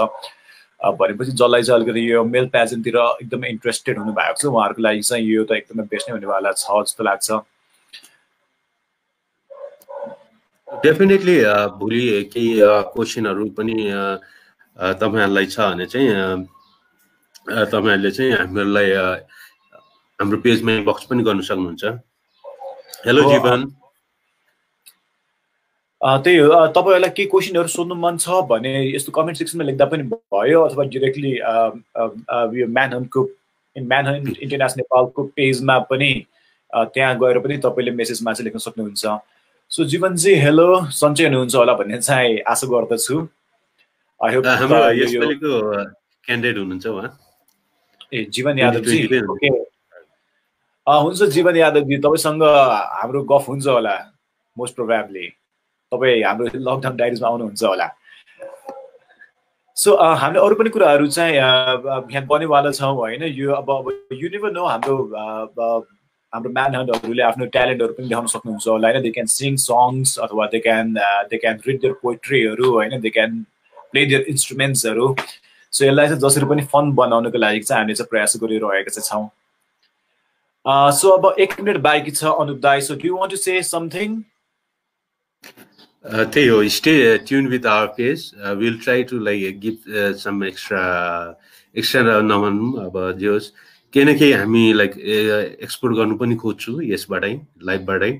भनेपछि जसलाई चाहिँ अलिकति यो मेल प्याजेन्टतिर एकदमै इन्ट्रेस्टेड हुनुभएको छ उहाँहरूको लागि चाहिँ यो त एकदमै बेस्ट नै हुनेवाला छ जस्तो लाग्छ। डेफिनेटली भोलि केही क्वेसनहरू पनि तपाईँहरूलाई छ भने चाहिँ तपाईँहरूले चाहिँ हामीहरूलाई हाम्रो पेजमा इनबक्स पनि गर्नु सक्नुहुन्छ। हेलो जीवन। त्यही हो। तपाईँहरूलाई केही क्वेसनहरू सोध्नु मन छ भने यस्तो कमेन्ट सेक्सनमा लेख्दा पनि भयो अथवा डिरेक्टली यो म्यानहनको म्यानहन इन्टरनेसनल नेपालको पेजमा पनि त्यहाँ गएर पनि तपाईँले मेसेजमा चाहिँ लेख्न सक्नुहुन्छ। सो जीवनजी हेलो सन्चै हुनुहुन्छ होला भन्ने चाहिँ आशा गर्दछु। ए जीवन यादवजी ओके हुन्छ जीवन यादवजी तपाईँसँग हाम्रो गफ हुन्छ होला मोस्ट प्रोभाबली तपाईँ हाम्रो लकडाउन डायरिजमा आउनुहुन्छ होला। सो हामीले अरू पनि कुराहरू चाहिँ बिहान बनेवाला छौँ होइन। यो अब अब युनिभर नो हाम्रो हाम्रो म्यानहरूले आफ्नो ट्यालेन्टहरू पनि देखाउन सक्नुहुन्छ। होला होइन दे क्यान सिङ सङ्ग्स अथवा they can they can read their पोइट्रीहरू होइन? दे क्यान प्ले देयर इन्स्ट्रुमेन्ट्सहरू सो यसलाई चाहिँ जसरी पनि फन बनाउनको लागि चाहिँ हामीले चाहिँ प्रयास गरिरहेका चाहिँ छौँ। सो अब एक मिनट बाँकी छ अनुप दाई। So do want to say something त्यही हो stay tune with our page will try to like give some extra extra नभनौँ अब जे होस् केही न केही हामी लाइक एक्सपोर्ट गर्नु पनि खोज्छु यसबाटै लाइभबाटै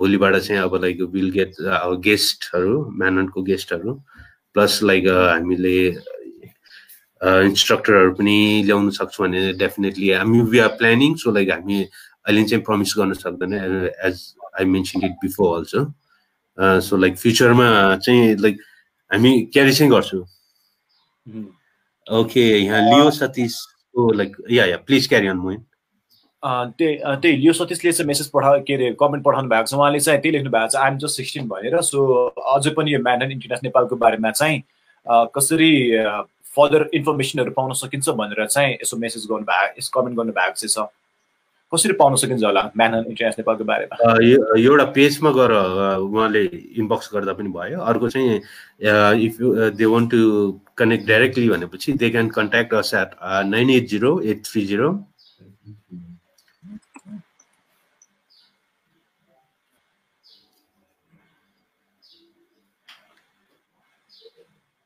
भोलिबाट चाहिँ अब लाइक विल गेट अब गेस्टहरू म्याननको गेस्टहरू प्लस लाइक हामीले इन्स्ट्रक्टरहरू पनि ल्याउनु सक्छौँ भने डेफिनेटली हामी we are planning so like हामी अहिले चाहिँ प्रमिस गर्न सक्दैन as I mention it before also so like फ्युचरमा चाहिँ लाइक हामी क्यारी चाहिँ गर्छौँ। ओके यहाँ लियो सतीश। त्यही त्यही यो सतीशले चाहिँ मेसेज पठा के अरे कमेन्ट पठाउनु भएको छ। उहाँले चाहिँ त्यही लेख्नु भएको छ आइएम जस्ट सिक्सटिन भनेर। सो अझै पनि यो म्यान एन्ड इन्टरनेसनल नेपालको बारेमा चाहिँ कसरी फर्दर इन्फर्मेसनहरू पाउन सकिन्छ भनेर चाहिँ यसो मेसेज गर्नु भएको यसो कमेन्ट गर्नु भएको चाहिँ छ। कसरी पाउन सकिन्छ होला म्यान एन्ड इन्टरनेसनल नेपालको बारेमा? एउटा पेजमा गएर उहाँले इनबक्स गर्दा पनि भयो। अर्को चाहिँ if they want to connect directly भनेपछि they can contact us at nine eight zero eight three zero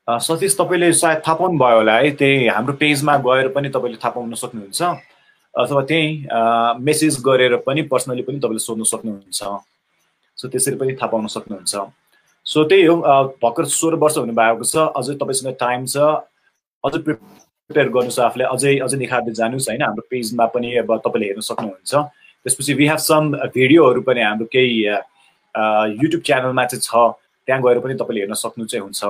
Satish तपाईँले सायद थाहा पाउनु भयो होला है त्यही हाम्रो पेजमा गएर पनि तपाईँले थाहा पाउन सक्नुहुन्छ। अथवा त्यहीँ मेसेज गरेर पनि पर्सनली पनि तपाईँले सोध्नु सक्नुहुन्छ। सो त्यसरी पनि थाहा पाउन सक्नुहुन्छ। सो त्यही हो भर्खर सोह्र वर्ष हुनुभएको छ अझै तपाईँसँग टाइम छ अझै प्रिपेयर गर्नुहोस् आफूले अझै अझै निखार्दै जानुहोस् होइन? हाम्रो पेजमा पनि अब तपाईँले हेर्न सक्नुहुन्छ। त्यसपछि वी हेभ सम भिडियोहरू पनि हाम्रो केही युट्युब च्यानलमा चाहिँ छ त्यहाँ गएर पनि तपाईँले हेर्न सक्नु चाहिँ हुन्छ।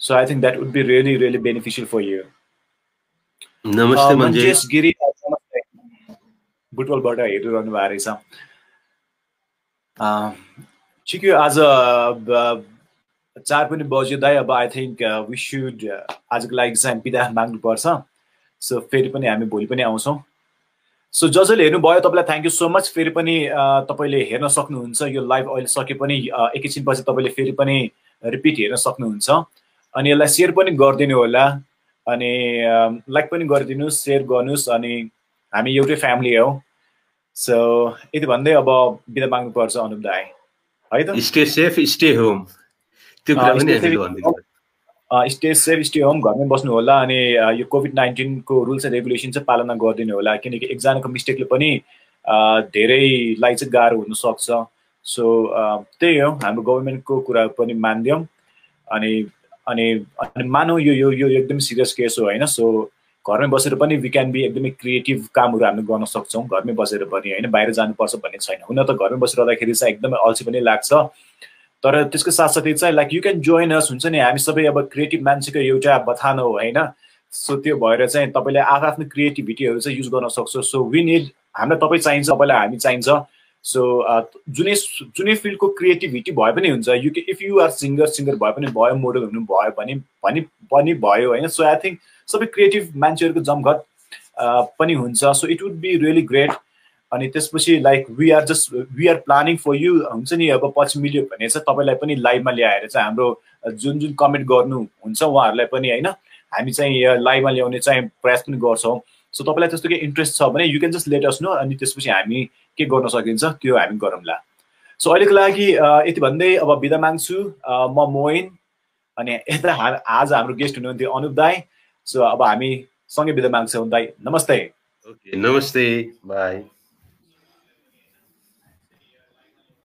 So I think that would be really really beneficial for you नमस्ते गिरी बुटबलबाट हेरिरहनु भएको रहेछ। ठिक आज चार पनि बज्यो दाइ अब आई थिङ्क वी सुड आजको लागि चाहिँ बिदा माग्नुपर्छ। सो फेरि पनि हामी भोलि पनि आउँछौँ। सो ज जसले हेर्नुभयो तपाईँलाई थ्याङ्क यू सो मच फेरि पनि तपाईँले हेर्न सक्नुहुन्छ। यो लाइभ अहिले सके पनि एकैछिनपछि तपाईँले फेरि पनि रिपिट हेर्न सक्नुहुन्छ। अनि यसलाई सेयर पनि गरिदिनु होला। अनि लाइक पनि गरिदिनुहोस् सेयर गर्नुहोस् अनि हामी एउटै फ्यामिली हौ। सो यति भन्दै अब बिदा माग्नुपर्छ अनुप दाई। है त? स्टे सेफ स्टे होम त्यो कुरा पनि स्टे सेफ स्टे होम घरमै बस्नु होला अनि यो कोभिड नाइन्टिनको रुल्स एन्ड रेगुलेसन चाहिँ पालना गरिदिनु होला किनकि एकजनाको मिस्टेकले पनि धेरैलाई चाहिँ गाह्रो हुनसक्छ। सो त्यही हो हाम्रो गभर्मेन्टको कुरा पनि मानिदिउँ अनि अनि अनि मानौँ यो यो यो एकदम सिरियस केस हो होइन? सो घरमै बसेर पनि वी क्यान बी एकदमै क्रिएटिभ कामहरू हामी गर्न सक्छौँ घरमै बसेर पनि होइन? बाहिर जानुपर्छ भन्ने छैन। हुन त घरमै बसेर रहँदाखेरि चाहिँ एकदमै अल्छी पनि लाग्छ। तर त्यसको साथसाथै चाहिँ like you can join us हुन्छ नि? हामी सबै अब क्रिएटिभ मान्छेको एउटा बथान हो होइन? सो त्यो भएर चाहिँ तपाईँले आफ्नो आफ्नो क्रिएटिभिटीहरू चाहिँ युज गर्न सक्छ। सो वी निड हामीलाई तपाईँ चाहिन्छ तपाईँलाई हामी चाहिन्छ। सो जुनै जुनै फिल्डको क्रिएटिभिटी भए पनि हुन्छ। You if you are singer singer भए पनि भयो मोडल हुनु भयो भने पनि पनि भयो होइन? सो आई थिङ्क सबै क्रिएटिभ मान्छेहरूको जमघट पनि हुन्छ। So it would be really great अनि त्यसपछि like we are just we are planning for you हुन्छ नि अब पछि मिल्यो भने चाहिँ तपाईँलाई पनि लाइभमा ल्याएर चाहिँ हाम्रो जुन जुन कमेन्ट गर्नुहुन्छ उहाँहरूलाई पनि होइन? हामी चाहिँ लाइभमा ल्याउने चाहिँ प्रयास पनि गर्छौँ। सो तपाईँलाई त्यस्तो केही इन्ट्रेस्ट छ भने you can just let us know अनि त्यसपछि हामी के गर्न सकिन्छ त्यो हामी गरौँला। सो अहिलेको लागि यति भन्दै अब बिदा माग्छु। म मोइन अनि यता आज हाम्रो गेस्ट हुनुहुन्थ्यो अनुप दाई। सो अब हामी सँगै बिदा माग्छौँ दाई। नमस्ते। ओके नमस्ते बाई।